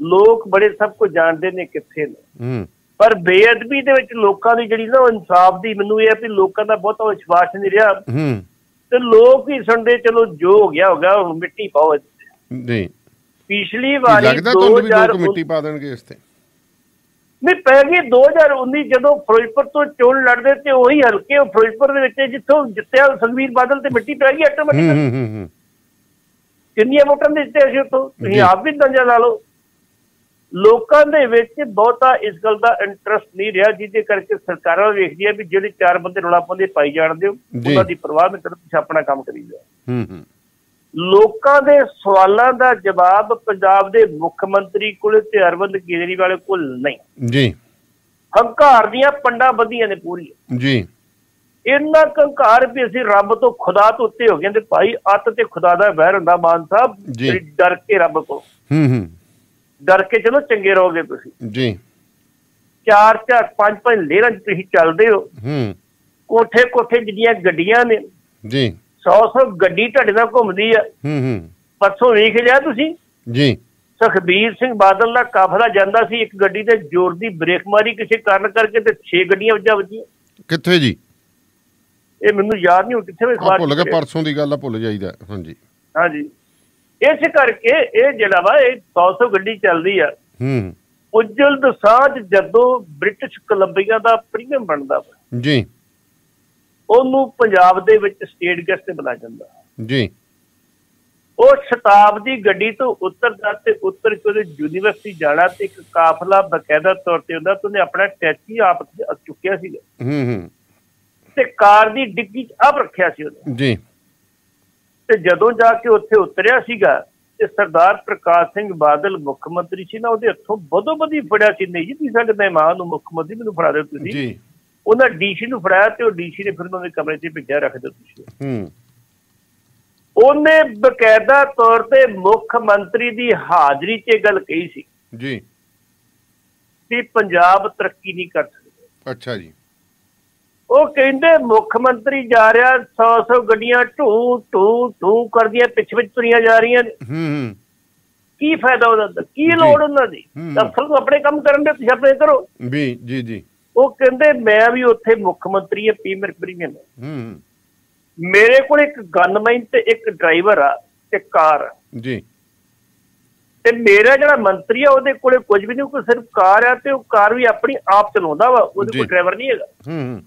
ਲੋਕ ਬੜੇ ਸਭ ਕੁਝ ਜਾਣਦੇ ਨੇ ਕਿੱਥੇ ਨੇ। ਹੂੰ। ਪਰ ਬੇਅਦਬੀ ਦੇ ਵਿੱਚ ਲੋਕਾਂ ਦੀ ਜਿਹੜੀ ਨਾ ਇਨਸਾਫ ਦੀ ਮੈਨੂੰ ਇਹ ਹੈ ਕਿ ਲੋਕਾਂ ਦਾ ਬਹੁਤਾ ਵਿਸ਼ਵਾਸ ਨਹੀਂ ਰਿਹਾ। ਹੂੰ। ਤੇ ਲੋਕ ਹੀ ਸੁਣਦੇ ਚਲੋ ਜੋ ਹੋ ਗਿਆ ਹੋ ਗਿਆ ਹੁਣ ਮਿੱਟੀ ਪਾਓ। ਨਹੀਂ ਪਿਛਲੀ ਵਾਰੀ ਲੱਗਦਾ ਤੁਹਾਨੂੰ ਵੀ ਲੋਕ 2019 ਮਿੱਟੀ ਪਾ ਦੇਣਗੇ ਇਸ ਤੇ? ਨਹੀਂ ਪੈ ਗਈ 2019 ਜਦੋਂ ਫਿਰੋਜ਼ਪੁਰ ਤੋਂ ਚੋਣ ਲੜਦੇ ਤੇ ਉਹੀ ਹਲਕੇ ਉਹ ਫਿਰੋਜ਼ਪੁਰ ਦੇ ਵਿੱਚ ਜਿੱਥੋਂ ਜਿੱਤਿਆ ਸੁਖਬੀਰ ਬਾਦਲ ਤੇ ਮਿੱਟੀ ਪੈ ਗਈ ਆਟੋਮੈਟਿਕ ਹੂੰ ਹੂੰ ਹੂੰ ਕਿੰਨੀਆਂ ਵੋਟਾਂ ਦੇ ਦਿੱਤੇ ਸੀ ਜੀ। ਤੁਸੀਂ ਆਪ ਵੀ ਅੰਦਾਜ਼ਾ ਲਾ ਲਓ। ਲੋਕਾਂ ਦੇ ਵਿੱਚ ਬਹੁਤਾ ਇਸ ਗੱਲ ਦਾ ਇੰਟਰਸਟ ਨਹੀਂ ਰਿਹਾ ਜਿਹਦੇ ਕਰਕੇ ਸਰਕਾਰਾਂ ਵੇਖਦੀਆਂ ਵੀ ਜਿਹੜੇ ਚਾਰ ਬੰਦੇ ਰੌਲਾ ਪਾਉਂਦੇ ਪਾਈ ਜਾਣਦੇ ਜੀ। ਉਹਨਾਂ ਦੀ ਪਰਵਾਹ ਨਾ ਕਰੋ ਤੁਸੀਂ ਆਪਣਾ ਕੰਮ ਕਰੀ ਹੂੰ ਹੂੰ। ਲੋਕਾਂ ਦੇ ਸਵਾਲਾਂ ਦਾ ਜਵਾਬ ਪੰਜਾਬ ਦੇ ਮੁੱਖ ਮੰਤਰੀ ਕੋਲ ਤੇ ਅਰਵਿੰਦ ਕੇਜਰੀਵਾਲ ਕੋਲ ਨਹੀਂ। ਜੀ। ਹੰਕਾਰ ਦੀਆਂ ਪੰਡਾਂ ਬੱਧੀਆਂ ਨੇ ਪੂਰੀਆਂ। ਜੀ। ਇੰਨਾ ਕੁ ਹੰਕਾਰ ਵੀ ਅਸੀਂ ਰੱਬ ਤੋਂ ਖੁਦਾ ਤੋਂ ਉੱਤੇ ਹੋ ਗਏ ਤੇ ਭਾਈ ਅੱਤ ਤੇ ਖੁਦਾ ਦਾ ਵਹਿਰ ਹੁੰਦਾ ਮਾਨ ਸਾਹਿਬ ਜੀ। ਡਰ ਕੇ ਰੱਬ ਤੋਂ ਹੂੰ ਹੂੰ। ਡਰ ਕੇ ਚਲੋ ਚੰਗੇ ਰਹੋਗੇ ਤੁਸੀਂ। ਜੀ। ਚਾਰ ਚਾਰ ਪੰਜ ਪੰਜ ਲੇਰਾਂ 'ਚ ਤੁਸੀਂ ਚੱਲਦੇ ਹੋ। ਹੂੰ। ਕੋਠੇ ਕੋਠੇ ਜਿਹੜੀਆਂ ਗੱਡੀਆਂ ਨੇ। ਜੀ। 100 100 ਗੱਡੀ ਤੁਹਾਡੇ ਨਾਲ ਘੁੰਮਦੀ ਆ। ਹੂੰ ਹੂੰ। ਪਰਸੋਂ ਵੇਖ ਲਿਆ ਤੁਸੀਂ? ਜੀ। ਸੁਖਬੀਰ ਸਿੰਘ ਬਾਦਲ ਦਾ ਕਾਫਲਾ ਜਾਂਦਾ ਸੀ ਇੱਕ ਗੱਡੀ ਤੇ ਜ਼ੋਰ ਦੀ ਬ੍ਰੇਕ ਮਾਰੀ ਕਿਸੇ ਕਾਰਨ ਕਰਕੇ ਤੇ 6 ਗੱਡੀਆਂ ਵੱਜਾ ਵੱਜੀਆਂ। ਕਿੱਥੇ ਜੀ? ਇਹ ਮੈਨੂੰ ਯਾਦ ਨਹੀਂ ਹੁਣ ਕਿੱਥੇ ਵੀ ਆ ਅਖਬਾਰ 'ਚ ਭੁੱਲ ਗਿਆ। ਪਰਸੋਂ ਦੀ ਗੱਲ ਆ ਭੁੱਲ ਜਾਈਦਾ ਹਾਂਜੀ। ਹਾਂਜੀ। ਇਸ ਕਰਕੇ ਇਹ ਜਿਹੜਾ ਵਾ ਇਹ 100 100 ਗੱਡੀ ਚੱਲਦੀ ਆ। ਹੂੰ। ਉਜਲ ਦਸਾਂਝ ਜਦੋਂ ਬ੍ਰਿਟਿਸ਼ ਕੋਲੰਬੀਆ ਦਾ ਪ੍ਰੀਮੀਅਮ ਬਣਦਾ ਵਾ ਜੀ। ਉਹਨੂੰ ਪੰਜਾਬ ਦੇ ਵਿੱਚ ਸਟੇਟ ਗੈਸਟ ਤੇ ਬੁਲਾਇਆ ਜਾਂਦਾ। ਜੀ। ਉਹ ਸ਼ਤਾਬਦੀ ਗੱਡੀ ਤੋਂ ਉਤਰਦਾ ਤੇ ਉਤਰ ਕੇ ਉਹਦੇ ਯੂਨੀਵਰਸਿਟੀ ਜਾਣਾ ਤੇ ਇੱਕ ਕਾਫਲਾ ਬਕਾਇਦਾ ਤੌਰ ਤੇ ਹੁੰਦਾ ਤੇ ਉਹਨੇ ਆਪਣਾ ਟੈਚੀ ਆਪ ਚੁੱਕਿਆ ਸੀਗਾ। ਹੂੰ ਹੂੰ। ਤੇ ਕਾਰ ਦੀ ਡਿੱਗੀ 'ਚ ਆਪ ਰੱਖਿਆ ਸੀ ਉਹਨੇ। ਜੀ। ਤੇ ਜਦੋਂ ਜਾ ਕੇ ਉੱਥੇ ਉਤਰਿਆ ਸੀਗਾ ਤੇ ਸਰਦਾਰ ਪ੍ਰਕਾਸ਼ ਸਿੰਘ ਬਾਦਲ ਮੁੱਖ ਮੰਤਰੀ ਸੀ ਨਾ ਉਹਦੇ ਹੱਥੋਂ ਬਦੋ ਬਦੀ ਫੜਿਆ ਸੀ ਨਹੀਂ ਜੀ ਤੁਸੀਂ ਸਾਡੇ ਮਹਿਮਾਨ ਨੂੰ ਮੁੱਖ ਮੰਤਰੀ ਮੈਨੂੰ ਫੜਾ ਦਿਓ ਤੁਸੀਂ। ਜੀ। ਉਹਨਾਂ ਡੀਸੀ ਨੂੰ ਫੜਾਇਆ ਤੇ ਉਹ ਡੀਸੀ ਨੇ ਫਿਰ ਉਹਨਾਂ ਦੇ ਕਮਰੇ 'ਚ ਭੇਜਿਆ ਰੱਖ ਦਿਓ ਤੁਸੀਂ ਹੂੰ। ਉਹਨੇ ਬਕਾਇਦਾ ਤੌਰ ਤੇ ਮੁੱਖ ਮੰਤਰੀ ਦੀ ਹਾਜ਼ਰੀ 'ਚ ਇਹ ਗੱਲ ਕਹੀ ਸੀ ਜੀ। ਕਿ ਪੰਜਾਬ ਤਰੱਕੀ ਨਹੀਂ ਕਰ ਸਕਦਾ। ਅੱਛਾ ਜੀ। ਉਹ ਕਹਿੰਦੇ ਮੁੱਖ ਮੰਤਰੀ ਜਾ ਰਿਹਾ 100 100 ਗੱਡੀਆਂ ਢੂ ਢੂ ਢੂ ਕਰਦੀਆਂ ਪਿੱਛੇ ਵਿੱਚ ਤੁਰੀਆਂ ਜਾ ਰਹੀਆਂ ਨੇ। ਹੂੰ ਹੂੰ। ਕੀ ਫਾਇਦਾ ਉਹਦਾ? ਕੀ ਲੋੜ ਉਹਨਾਂ ਦੀ। ਅਫਸਰ ਨੂੰ ਆਪਣੇ ਕੰਮ ਕਰਨ ਦੇ ਤੁਸੀਂ ਆਪਣੇ ਕਰੋ। ਵੀ ਜੀ ਜੀ। ਉਹ ਕਹਿੰਦੇ ਮੈਂ ਵੀ ਉੱਥੇ ਮੁੱਖ ਮੰਤਰੀ ਆ ਪੀਮਰ ਪ੍ਰੀਮੀਅਰ ਹੂੰ ਹੂੰ, ਮੇਰੇ ਕੋਲ ਇੱਕ ਗਨਮੈਨ ਤੇ ਇੱਕ ਡਰਾਈਵਰ ਆ ਤੇ ਕਾਰ ਆ। ਜੀ। ਤੇ ਮੇਰਾ ਜਿਹੜਾ ਮੰਤਰੀ ਆ ਉਹਦੇ ਕੋਲੇ ਕੁਝ ਵੀ ਨਹੀਂ ਕੋਈ ਸਿਰਫ ਕਾਰ ਆ ਤੇ ਉਹ ਕਾਰ ਵੀ ਆਪਣੀ ਆਪ ਚਲਾਉਂਦਾ ਵਾ ਉਹਦੇ। ਕੋਲ ਡਰਾਈਵਰ ਨਹੀਂ ਹੈਗਾ। ਹੂੰ ਹੂੰ।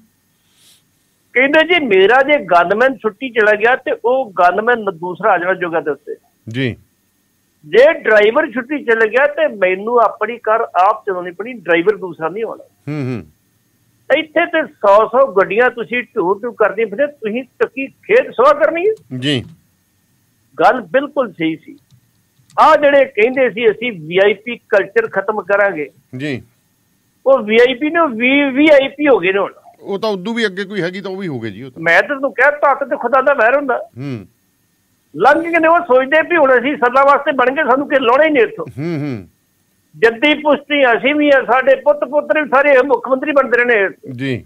ਕਹਿੰਦੇ ਜੀ ਮੇਰਾ ਜੇ ਗਨਮੈਨ ਛੁੱਟੀ ਚਲਾ ਗਿਆ ਤੇ ਉਹ ਗਨਮੈਨ ਦੂਸਰਾ ਆ ਜਾਣਾ ਜੋਗਾ ਦੇ ਉੱਤੇ। ਜੀ। ਜੇ ਡਰਾਈਵਰ ਛੁੱਟੀ ਚਲ ਗਿਆ ਤੇ ਮੈਨੂੰ ਆਪਣੀ ਕਾਰ ਆਪ ਚਲਾਉਣੀ ਪਣੀ ਡਰਾਈਵਰ ਦੂਸਰਾ ਨਹੀਂ ਹੋਣਾ ਹੂੰ ਹੂੰ। ਇੱਥੇ ਤੇ 100 100 ਗੱਡੀਆਂ ਤੁਸੀਂ ਢੂ ਢੂ ਕਰਦੀਆਂ ਫਿਰਦੇ ਤੁਸੀਂ ਟੱਕੀ ਖੇਤ ਸਵਾ ਕਰਨੀ ਹੈ? ਜੀ। ਗੱਲ ਬਿਲਕੁਲ ਸਹੀ ਸੀ। ਆ ਜਿਹੜੇ ਕਹਿੰਦੇ ਸੀ ਅਸੀਂ ਵੀਆਈਪੀ ਕਲਚਰ ਖਤਮ ਕਰਾਂਗੇ। ਜੀ। ਉਹ ਵੀਆਈਪੀ ਨੇ ਵੀ ਵੀਆਈਪੀ ਹੋ ਗਏ ਨੇ ਹੁਣ। ਉਹ ਤਾਂ ਉਦੋਂ ਵੀ ਅੱਗੇ ਕੋਈ ਹੈਗੀ ਤਾਂ ਉਹ ਵੀ ਹੋ ਗਏ ਜੀ ਉਹ ਤਾਂ। ਮੈਂ ਤਾਂ ਤੁਹਾਨੂੰ ਕਹਿ ਤੱਕ ਤੇ ਖੁਦਾ ਦਾ ਵਹਿਰ ਹੁੰਦਾ। ਹੂੰ। ਲੰਘ ਕੇ ਨੇ ਉਹ ਸੋਚਦੇ ਵੀ ਹੁਣ ਅਸੀਂ ਸਦਾ ਵਾਸਤੇ ਬਣ ਕੇ ਸਾਨੂੰ ਕਿ ਲਾਉਣਾ ਹੀ ਨਹੀਂ ਇੱਥੋਂ। ਹੂੰ ਹੂੰ। ਜੱਦੀ ਪੁਸ਼ਤੀ ਅਸੀਂ ਵੀ ਆ ਸਾਡੇ ਪੁੱਤ ਪੁੱਤਰ ਵੀ ਸਾਰੇ ਮੁੱਖ ਮੰਤਰੀ ਬਣਦੇ ਰਹੇ ਨੇ ਜੀ।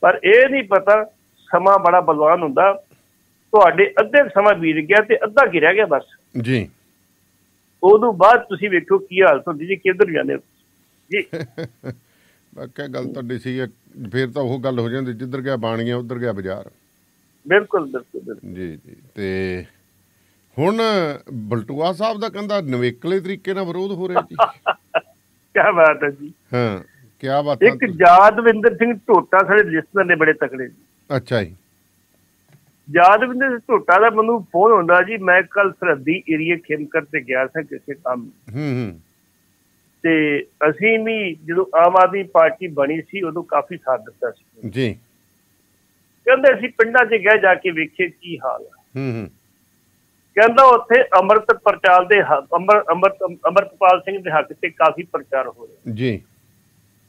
ਪਰ ਇਹ ਨਹੀਂ ਪਤਾ ਸਮਾਂ ਬੜਾ ਬਲਵਾਨ ਹੁੰਦਾ। ਤੁਹਾਡੇ ਅੱਧੇ ਸਮਾਂ ਬੀਤ ਗਿਆ ਤੇ ਅੱਧਾ ਕੀ ਰਹਿ ਗਿਆ ਬਸ। ਜੀ। ਉਦੋਂ ਬਾਅਦ ਤੁਸੀਂ ਵੇਖੋ ਕੀ ਹਾਲਤ ਹੁੰਦੀ ਜੀ ਕਿੱਧਰ ਜਾਂਦੇ ਜੀ। <laughs> ਬਾਕੀ ਗੱਲ ਤੁਹਾਡੀ ਸੀ ਫਿਰ ਤਾਂ ਉਹ ਗੱਲ ਹੋ ਜਾਂਦੀ ਜਿੱਧਰ ਗਿਆ ਬਾਣੀਆਂ ਉਧਰ ਗਿਆ ਬਾਜ਼ਾਰ। ਬਿਲਕੁਲ ਜੀ ਜੀ ਤੇ ਹੁਣ ਬਲਟੂਆ ਸਾਹਿਬ ਦਾ ਕਹਿੰਦਾ ਨਵੇਕਲੇ ਤਰੀਕੇ ਨਾਲ ਵਿਰੋਧ ਹੋ ਰਿਹਾ ਜੀ। <laughs> ਕੀ ਬਾਤ ਹੈ ਜੀ। ਹਾਂ ਕੀ ਬਾਤ ਇੱਕ ਯਾਦਵਿੰਦਰ ਸਿੰਘ ਢੋਟਾ ਸਾਡੇ ਲਿਸਨਰ ਨੇ ਬੜੇ ਤਕੜੇ ਜੀ ਅੱਛਾ ਜੀ। ਯਾਦਵਿੰਦਰ ਸਿੰਘ ਢੋਟਾ ਦਾ ਮੈਨੂੰ ਫੋਨ ਹੁੰਦਾ ਜੀ ਮੈਂ ਕੱਲ ਸਰਹੱਦੀ ਏਰੀਏ ਖੇਮਕਰ ਤੇ ਗਿਆ ਸਾਂ ਕਿਸੇ ਕੰਮ। ਹੂੰ ਹੂੰ। ਤੇ ਅਸੀਂ ਵੀ ਜਦੋਂ ਆਮ ਆਦਮੀ ਪਾਰਟੀ ਬਣੀ ਸੀ ਉਦੋਂ ਕਾਫੀ ਸਾਥ ਦਿੱਤਾ ਸੀ। ਜੀ। ਕਹਿੰਦੇ ਅਸੀਂ ਪਿੰਡਾਂ 'ਚ ਗਏ ਜਾ ਕੇ ਵੇਖੇ ਕੀ ਹਾਲ ਹੈ ਹੂੰ ਹੂੰ। ਕਹਿੰਦਾ ਉੱਥੇ ਅੰਮ੍ਰਿਤ ਪ੍ਰਚਾਰ ਦੇ ਅੰਮ੍ਰਿਤ ਅੰਮ੍ਰਿਤਪਾਲ ਸਿੰਘ ਦੇ ਹੱਕ ਤੇ ਕਾਫੀ ਪ੍ਰਚਾਰ ਹੋ ਰਿਹਾ। ਜੀ।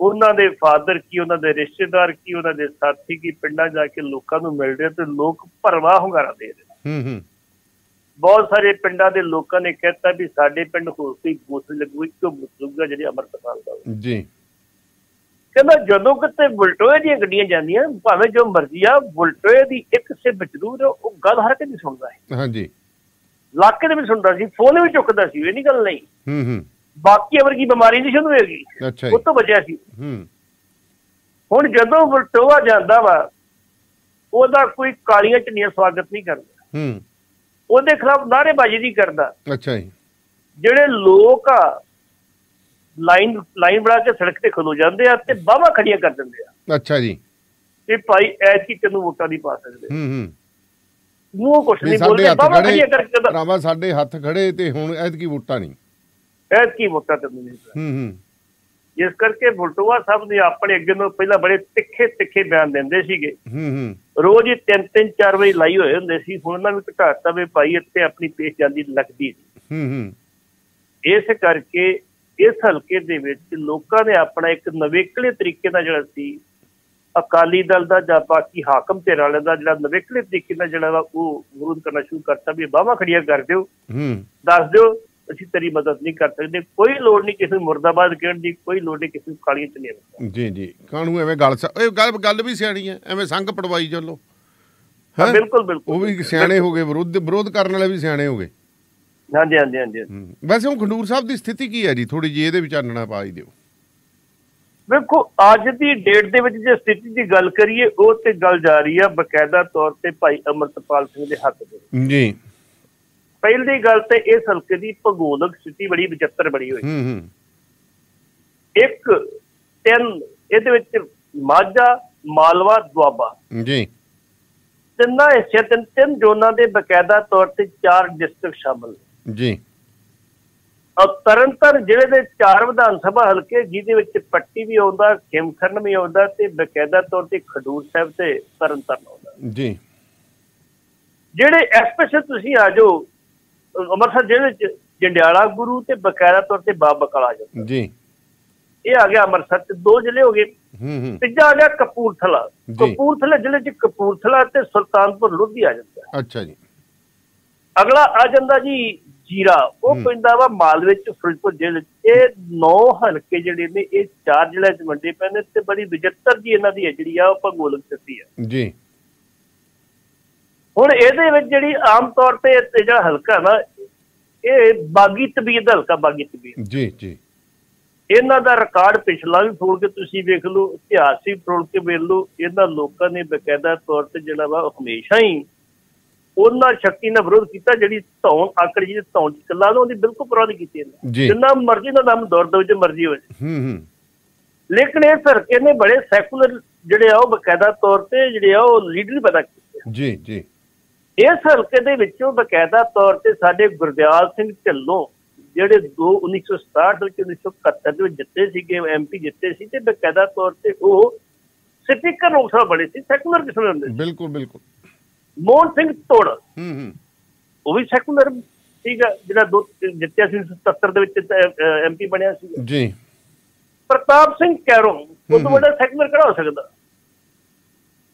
ਉਹਨਾਂ ਦੇ ਫਾਦਰ ਕੀ ਉਹਨਾਂ ਦੇ ਰਿਸ਼ਤੇਦਾਰ ਕੀ ਉਹਨਾਂ ਦੇ ਸਾਥੀ ਕੀ ਪਿੰਡਾਂ ਜਾ ਕੇ ਲੋਕਾਂ ਨੂੰ ਮਿਲ ਰਹੇ ਤੇ ਲੋਕ ਭਰਵਾ ਹੁੰਗਾਰਾ ਦੇ ਰਹੇ ਹੂੰ ਹੂੰ। ਬਹੁਤ ਸਾਰੇ ਪਿੰਡਾਂ ਦੇ ਲੋਕਾਂ ਨੇ ਕਹਿਤਾ ਵੀ ਸਾਡੇ ਪਿੰਡ ਹੋਰ ਕੋਈ ਬੂਥ ਲੱਗੂ ਕਿਉਂ ਮੁੱਲੂਗਾ ਜਿਹੜੇ ਅੰਮ੍ਰਿਤਪਾਲ ਦਾ। ਜੀ। ਕਹਿੰਦਾ ਜਦੋਂ ਕਿਤੇ ਬੁਲਟੋਏ ਦੀਆਂ ਗੱਡੀਆਂ ਜਾਂਦੀਆਂ ਭਾਵੇਂ ਜੋ ਮਰਜ਼ੀ ਆ ਬੁਲਟੋਏ ਦੀ ਇੱਕ ਸਿਬ ਜ਼ਰੂਰ ਉਹ ਗੱਲ ਹਰ ਨਹੀਂ ਸੁਣਦਾ ਹੈ। ਹਾਂਜੀ। ਇਲਾਕੇ ਦੇ ਵੀ ਸੁਣਦਾ ਸੀ ਫੋਨ ਵੀ ਚੁੱਕਦਾ ਸੀ ਇਹ ਨਹੀਂ ਗੱਲ ਨਹੀਂ। ਹੂੰ ਹੂੰ। ਬਾਕੀ ਅਵਰ ਕੀ ਬਿਮਾਰੀ ਨਹੀਂ ਸ਼ੁਰੂ ਹੋਏਗੀ। ਉਹ ਤੋਂ ਬਚਿਆ ਸੀ। ਹੂੰ। ਹੁਣ ਜਦੋਂ ਬੁਲਟੋਆ ਜਾਂਦਾ ਵਾ ਉਹਦਾ ਕੋਈ ਕਾਲੀਆਂ ਝੰਡੀਆਂ ਸਵਾਗਤ ਨਹੀਂ ਕਰਦਾ। ਹੂੰ। ਉਹਦੇ ਖਿਲਾਫ ਨਾਅਰੇਬਾਜ਼ੀ ਨਹੀਂ ਕਰਦਾ। ਅੱਛਾ ਜੀ। ਜਿਹੜੇ ਲੋਕ ਆ ਲਾਈਨ ਲਾਈਨ ਬਣਾ ਕੇ ਸੜਕ ਤੇ ਖਲੋ ਜਾਂਦੇ ਆ ਤੇ ਬਾਹਾਂ ਖੜੀਆਂ ਕਰ ਦਿੰਦੇ ਆ। ਅੱਛਾ ਜੀ। ਤੇ ਭਾਈ ਐਤਕੀ ਤੈਨੂੰ ਵੋਟਾਂ ਨਹੀਂ ਪਾ ਸਕਦੇ। ਹੂੰ ਹੂੰ। ਮੂੰਹ ਕੁਛ ਨਹੀਂ ਬੋਲਦੇ ਖੜੇ ਖੜੀਆਂ ਕਰਕੇ ਭਰਾਵਾ ਸਾਡੇ ਹੱਥ ਖੜੇ ਤੇ ਹੁਣ ਐਤਕੀ ਵੋਟਾਂ ਨਹੀਂ। ਐਤਕੀ ਵੋਟਾਂ ਤੈਨੂੰ ਨਹੀਂ ਹੂੰ ਹੂੰ। ਇਸ ਕਰਕੇ ਬੁਲਟੋਆ ਸਾਹਿਬ ਨੇ ਆਪਣੇ ਅੱਗੇ ਨੂੰ ਪਹਿਲਾਂ ਬੜੇ ਤਿੱਖੇ ਤਿੱਖੇ ਬਿਆਨ ਦਿੰਦੇ ਸੀਗੇ। ਹੂੰ ਹੂੰ। ਰੋਜ਼ ਹੀ ਤਿੰਨ ਤਿੰਨ ਚਾਰ ਵਜੇ ਲਾਈ ਹੋਏ ਹੁੰਦੇ ਸੀ। ਹੁਣ ਉਹਨਾਂ ਨੂੰ ਘਟਾਤਾ ਵੀ ਭਾਈ ਇੱਥੇ ਆਪਣੀ ਪੇਸ਼ ਜਾਂਦੀ ਲੱਗਦੀ ਹੂੰ ਹੂੰ। ਇਸ ਕਰਕੇ ਇਸ ਹਲਕੇ ਦੇ ਵਿੱਚ ਲੋਕਾਂ ਨੇ ਆਪਣਾ ਇੱਕ ਨਵੇਕਲੇ ਤਰੀਕੇ ਨਾਲ ਜਿਹੜਾ ਸੀ ਅਕਾਲੀ ਦਲ ਦਾ ਜਾਂ ਬਾਕੀ ਹਾਕਮ ਤੇ ਵਾਲਿਆਂ ਦਾ ਜਿਹੜਾ ਨਵੇਕਲੇ ਤਰੀਕੇ ਨਾਲ ਜਿਹੜਾ ਉਹ ਵਿਰੋਧ ਕਰਨਾ ਸ਼ੁਰੂ ਕਰਤਾ ਵੀ ਬਾਹਾਂ ਖੜੀਆਂ ਕਰ ਦਿਓ। ਹੂੰ। ਦੱਸ ਦਿਓ ਅਸੀਂ ਤੇਰੀ ਮਦਦ ਨਹੀਂ ਕਰ ਸਕਦੇ। ਕੋਈ ਲੋੜ ਨਹੀਂ ਕਿਸੇ ਨੂੰ ਮੁਰਦਾਬਾਦ ਕਹਿਣ ਦੀ ਕੋਈ ਲੋੜ ਨਹੀਂ ਕਿਸੇ ਨੂੰ ਕਾਲੀਆਂ ਚੰਨੀਆਂ ਦੀ। ਜੀ ਜੀ। ਕਾਹਨੂੰ ਐਵੇਂ ਗੱਲ ਇਹ ਗੱਲ ਗੱਲ ਵੀ ਸਿਆਣੀ ਹੈ। ਐਵੇਂ ਸੰਗ ਪੜਵਾਈ ਚੱਲੋ। ਹਾਂ? ਬਿਲਕੁਲ ਬਿਲਕੁਲ। ਉਹ ਵੀ ਸਿਆਣੇ ਹੋ ਗਏ। ਵਿਰੋਧ ਵਿਰੋਧ ਕਰਨ ਵਾਲੇ ਵੀ ਸਿਆਣੇ ਹੋ ਗਏ। ਹਾਂਜੀ ਹਾਂਜੀ ਹਾਂਜੀ। ਵੈਸੇ ਉਹ ਖੰਡੂਰ ਸਾਹਿਬ ਦੀ ਸਥਿਤੀ ਕੀ ਹੈ ਜੀ? ਥੋੜੀ ਜਿਹੀ ਇਹਦੇ ਵਿਚਾਰਨਾ ਪਾ ਹੀ ਦਿਓ। ਵੇਖੋ ਅੱਜ ਦੀ ਡੇਟ ਦੇ ਵਿੱਚ ਜੇ ਸਥਿਤੀ ਦੀ ਗੱਲ ਕਰੀਏ ਉਹ ਤੇ ਗੱਲ ਜਾ ਰਹੀ ਆ ਬਕਾਇਦਾ ਤੌਰ ਤੇ ਭਾਈ ਅਮਰਤਪਾਲ ਸਿੰਘ ਦੇ ਹੱਕ ਦੇ ਜੀ। ਪਹਿਲੀ ਗੱਲ ਤੇ ਇਸ ਹਲਕੇ ਦੀ ਭੂਗੋਲਿਕ ਸਥਿਤੀ ਬੜੀ ਵਿਚਿੱਤਰ ਬਣੀ ਹੋਈ। ਹੂੰ ਹੂੰ। ਇੱਕ ਤਿੰਨ ਇਹਦੇ ਵਿੱਚ ਮਾਝਾ ਮਾਲਵਾ ਦੁਆਬਾ। ਜੀ। ਤਿੰਨਾਂ ਹਿੱਸੇ ਤਿੰਨ ਤਿੰਨ ਜ਼ੋਨਾਂ ਦੇ ਬਕਾਇਦਾ ਤੌਰ ਤੇ ਚਾਰ ਡਿਸਟ੍ਰਿਕਟ ਸ਼ਾਮਲ ਨੇ। ਜੀ। ਔਰ ਤਰਨਤਾਰਨ ਜ਼ਿਲ੍ਹੇ ਦੇ ਚਾਰ ਵਿਧਾਨ ਸਭਾ ਹਲਕੇ ਜਿਹਦੇ ਵਿੱਚ ਪੱਟੀ ਵੀ ਆਉਂਦਾ ਖੇਮਖਰਨ ਵੀ ਆਉਂਦਾ ਤੇ ਬਕਾਇਦਾ ਤੌਰ ਤੇ ਖਡੂਰ ਸਾਹਿਬ ਤੇ ਤਰਨਤਾਰਨ ਆਉਂਦਾ। ਜੀ। ਜਿਹੜੇ ਐਸਪੈਸ਼ਲ ਤੁਸੀਂ ਆ ਜਾਓ ਅੰਮ੍ਰਿਤਸਰ ਜ਼ਿਲ੍ਹੇ ਚ ਜੰਡਿਆਲਾ ਗੁਰੂ ਤੇ ਬਕਾਇਦਾ ਤੌਰ ਤੇ ਬਾਬਾ ਕਲਾ ਜਾਂਦਾ। ਜੀ। ਇਹ ਆ ਗਿਆ ਅੰਮ੍ਰਿਤਸਰ ਤੇ ਦੋ ਜ਼ਿਲ੍ਹੇ ਹੋ ਗਏ। ਹੂੰ ਹੂੰ। ਤੀਜਾ ਆ ਗਿਆ ਕਪੂਰਥਲਾ। ਕਪੂਰਥਲਾ ਜ਼ਿਲ੍ਹੇ ਚ ਕਪੂਰਥਲਾ ਤੇ ਸੁਲਤਾਨਪੁਰ ਲੋਧੀ ਆ ਜਾਂਦਾ। ਅੱਛਾ ਜੀ। ਅਗਲਾ ਆ ਜਾਂਦਾ ਜੀ ਜੀਰਾ। ਉਹ। ਪੈਂਦਾ ਵਾ ਮਾਲਵੇ ਚ ਫਿਰੋਜ਼ਪੁਰ ਜ਼ਿਲ੍ਹੇ ਇਹ ਨੌ ਹਲਕੇ ਜਿਹੜੇ ਨੇ ਇਹ ਚਾਰ ਜ਼ਿਲ੍ਹਿਆਂ ਚ ਵੰਡੇ ਪਏ ਨੇ ਤੇ ਬੜੀ ਵਿਜਿੱਤਰ ਜੀ ਇਹਨਾਂ ਦੀ ਹੈ ਜਿਹੜੀ ਆ ਉਹ ਭੂਗੋਲਿਕ ਸਥਿਤੀ ਆ। ਜੀ। ਹੁਣ ਇਹਦੇ ਵਿੱਚ ਜਿਹੜੀ ਆਮ ਤੌਰ ਤੇ ਜਿਹੜਾ ਹਲਕਾ ਨਾ ਇਹ ਬਾਗੀ ਤਬੀਅਤ ਦਾ ਹਲਕਾ ਬਾਗੀ ਤਬੀਅਤ। ਜੀ ਜੀ। ਇਹਨਾਂ ਦਾ ਰਿਕਾਰਡ ਪਿਛਲਾ ਵੀ ਫੋੜ ਕੇ ਤੁਸੀਂ ਵੇਖ ਲਓ ਇਤਿਹਾਸ ਵੀ ਫੋੜ ਕੇ ਵੇਖ ਲਓ ਇਹਨਾਂ ਲੋਕਾਂ ਨੇ ਬਕਾਇਦਾ ਤੌਰ ਤੇ ਜਿਹੜਾ ਵਾ ਹਮੇਸ਼ਾ ਹੀ ਉਹਨਾਂ ਸ਼ਕਤੀ ਨਾਲ ਵਿਰੋਧ ਕੀਤਾ ਜਿਹੜੀ ਧੌਣ ਆਕੜ ਜੀ ਧੌਣ ਚ ਕੱਲਾ ਉਹਦੀ ਬਿਲਕੁਲ ਨਹੀਂ ਕੀਤੀ ਇਹਨਾਂ ਜਿੰਨਾ ਮਰਜ਼ੀ ਦਾ ਨਾਮ ਦੌਰ ਦੋ ਜੇ ਮਰਜ਼ੀ ਹੋ ਜਾਏ ਹੂੰ ਹੂੰ। ਲੇਕਿਨ ਇਹ ਸਰਕੇ ਨੇ ਬੜੇ ਸੈਕੂਲਰ ਜਿਹੜੇ ਆ ਉਹ ਬਕਾਇਦਾ ਤੌਰ ਤੇ ਜਿਹੜੇ ਆ ਉਹ ਲੀਡਰ ਪੈਦਾ ਕੀਤੇ ਜੀ ਜੀ। ਇਸ ਹਲਕੇ ਦੇ ਵਿੱਚੋਂ ਬਕਾਇਦਾ ਤੌਰ ਤੇ ਸਾਡੇ ਗੁਰਦਿਆਲ ਸਿੰਘ ਢਿੱਲੋਂ ਜਿਹੜੇ 2 1967 ਵਿੱਚ 1971 ਦੇ ਵਿੱਚ ਜਿੱਤੇ ਸੀਗੇ ਐਮਪੀ ਜਿੱਤੇ ਸੀ ਤੇ ਬਕਾਇਦਾ ਤੌਰ ਤੇ ਉਹ ਸਪੀਕਰ ਲੋਕ ਸਭਾ ਬਣੇ ਸੀ ਸੈਕੂਲਰ ਕਿਸਮ ਦੇ ਹੁੰਦੇ ਸੀ। ਬਿਲਕੁਲ ਬਿਲਕੁਲ। ਮੋਹਨ ਸਿੰਘ ਤੋੜ। ਹੂੰ ਹੂੰ। ਉਹ ਵੀ ਸੈਕੂਲਰ ਸੀਗਾ ਜਿਹੜਾ ਦੋ ਜਿੱਤਿਆ ਸੀ 77 ਦੇ ਵਿੱਚ ਐਮਪੀ ਬਣਿਆ ਸੀ। ਜੀ। ਪ੍ਰਤਾਪ ਸਿੰਘ ਕੈਰੋਂ ਉਹ ਤੋਂ। ਵੱਡਾ ਸੈਕੂਲਰ ਕਿਹੜਾ ਹੋ ਸਕਦਾ?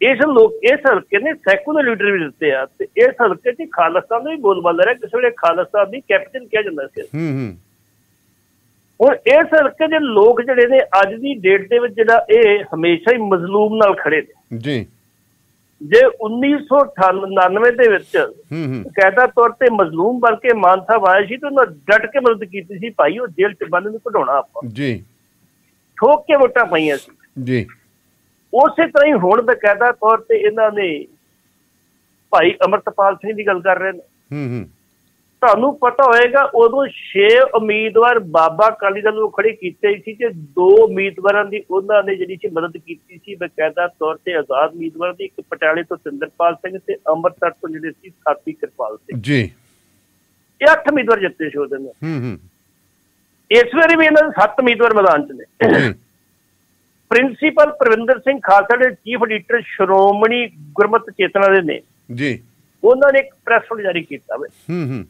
ਇਸ ਲੋਕ ਇਸ ਹਲਕੇ ਨੇ ਸੈਕੂਲਰ ਲੀਡਰ ਵੀ ਦਿੱਤੇ ਆ ਤੇ ਇਸ ਹਲਕੇ 'ਚ ਖਾਲਸਤਾਨ ਦਾ ਵੀ ਬੋਲਬਾਲਾ ਰਿਹਾ ਕਿਸੇ ਵੇਲੇ ਖਾਲਸਤਾਨ ਦੀ ਕੈਪਟਨ ਕਿਹਾ ਜਾਂਦਾ ਸੀ। ਹੂੰ ਹੂੰ। ਹੁਣ ਇਸ ਹਲਕੇ ਦੇ ਲੋਕ ਜਿਹੜੇ ਨੇ ਅੱਜ ਦੀ ਡੇਟ ਦੇ ਵਿੱਚ ਜਿਹੜਾ ਇਹ ਹਮੇਸ਼ਾ ਹੀ ਮਜ਼ਲੂਮ ਨਾਲ ਖੜੇ ਨੇ। ਜੀ। ਜੇ 1998 ਦੇ ਵਿੱਚ ਹੂੰ ਹੂੰ। ਕਾਇਦਾ ਤੌਰ ਤੇ ਮਜ਼ਲੂਮ ਬਣ ਕੇ ਮਾਨ ਸਾਹਿਬ ਆਏ ਸੀ ਤੇ ਉਹਨਾਂ ਡਟ ਕੇ ਮਦਦ ਕੀਤੀ ਸੀ ਭਾਈ ਉਹ ਜੇਲ੍ਹ 'ਚ ਬੰਦ ਨੂੰ ਕਢਾਉਣਾ ਆਪਾਂ। ਜੀ। ਠੋਕ ਕੇ ਵੋਟਾਂ ਪਾਈਆਂ ਸੀ। ਜੀ। ਉਸੇ ਤਰ੍ਹਾਂ ਹੀ ਹੁਣ ਬਕਾਇਦਾ ਤੌਰ ਤੇ ਇਹਨਾਂ ਨੇ ਭਾਈ ਅਮਰਤਪਾਲ ਸਿੰਘ ਦੀ ਗੱਲ ਕਰ ਰਹੇ ਨੇ। ਹੂੰ ਹੂੰ। ਤੁਹਾਨੂੰ ਪਤਾ ਹੋਏਗਾ ਉਦੋਂ 6 ਉਮੀਦਵਾਰ ਬਾਬਾ ਕਾਲੀ ਦਲ ਨੂੰ ਖੜੇ ਕੀਤੇ ਸੀ ਤੇ ਦੋ ਉਮੀਦਵਾਰਾਂ ਦੀ ਉਹਨਾਂ ਨੇ ਜਿਹੜੀ ਸੀ ਮਦਦ ਕੀਤੀ ਸੀ ਬਕਾਇਦਾ ਤੌਰ ਤੇ ਆਜ਼ਾਦ ਉਮੀਦਵਾਰ ਦੀ ਇੱਕ ਪਟਿਆਲੇ ਤੋਂ ਸਿੰਦਰਪਾਲ ਸਿੰਘ ਤੇ ਅੰਮ੍ਰਿਤਸਰ ਤੋਂ ਜਿਹੜੇ ਸੀ ਸਾਥੀ ਕਿਰਪਾਲ ਸਿੰਘ। ਜੀ। ਇਹ ਅੱਠ ਉਮੀਦਵਾਰ ਜਿੱਤੇ ਸੀ ਉਹਦੇ ਨਾਲ। ਹੂੰ ਹੂੰ। ਇਸ ਵੇਲੇ ਵੀ ਇਹਨਾਂ ਦੇ ਸੱਤ ਉਮੀਦਵਾਰ ਮੈਦਾਨ 'ਚ ਨੇ। ਪ੍ਰਿੰਸੀਪਲ ਪ੍ਰਵਿੰਦਰ ਸਿੰਘ ਖਾਲਸਾ ਦੇ ਚੀਫ ਐਡੀਟਰ ਸ਼੍ਰੋਮਣੀ ਗੁਰਮਤ ਚੇਤਨਾ ਦੇ ਨੇ। ਜੀ। ਉਹਨਾਂ ਨੇ ਇੱਕ ਪ੍ਰੈਸ ਨੋਟ ਜਾਰੀ ਕੀਤਾ ਵੇ। ਹੂੰ ਹੂੰ।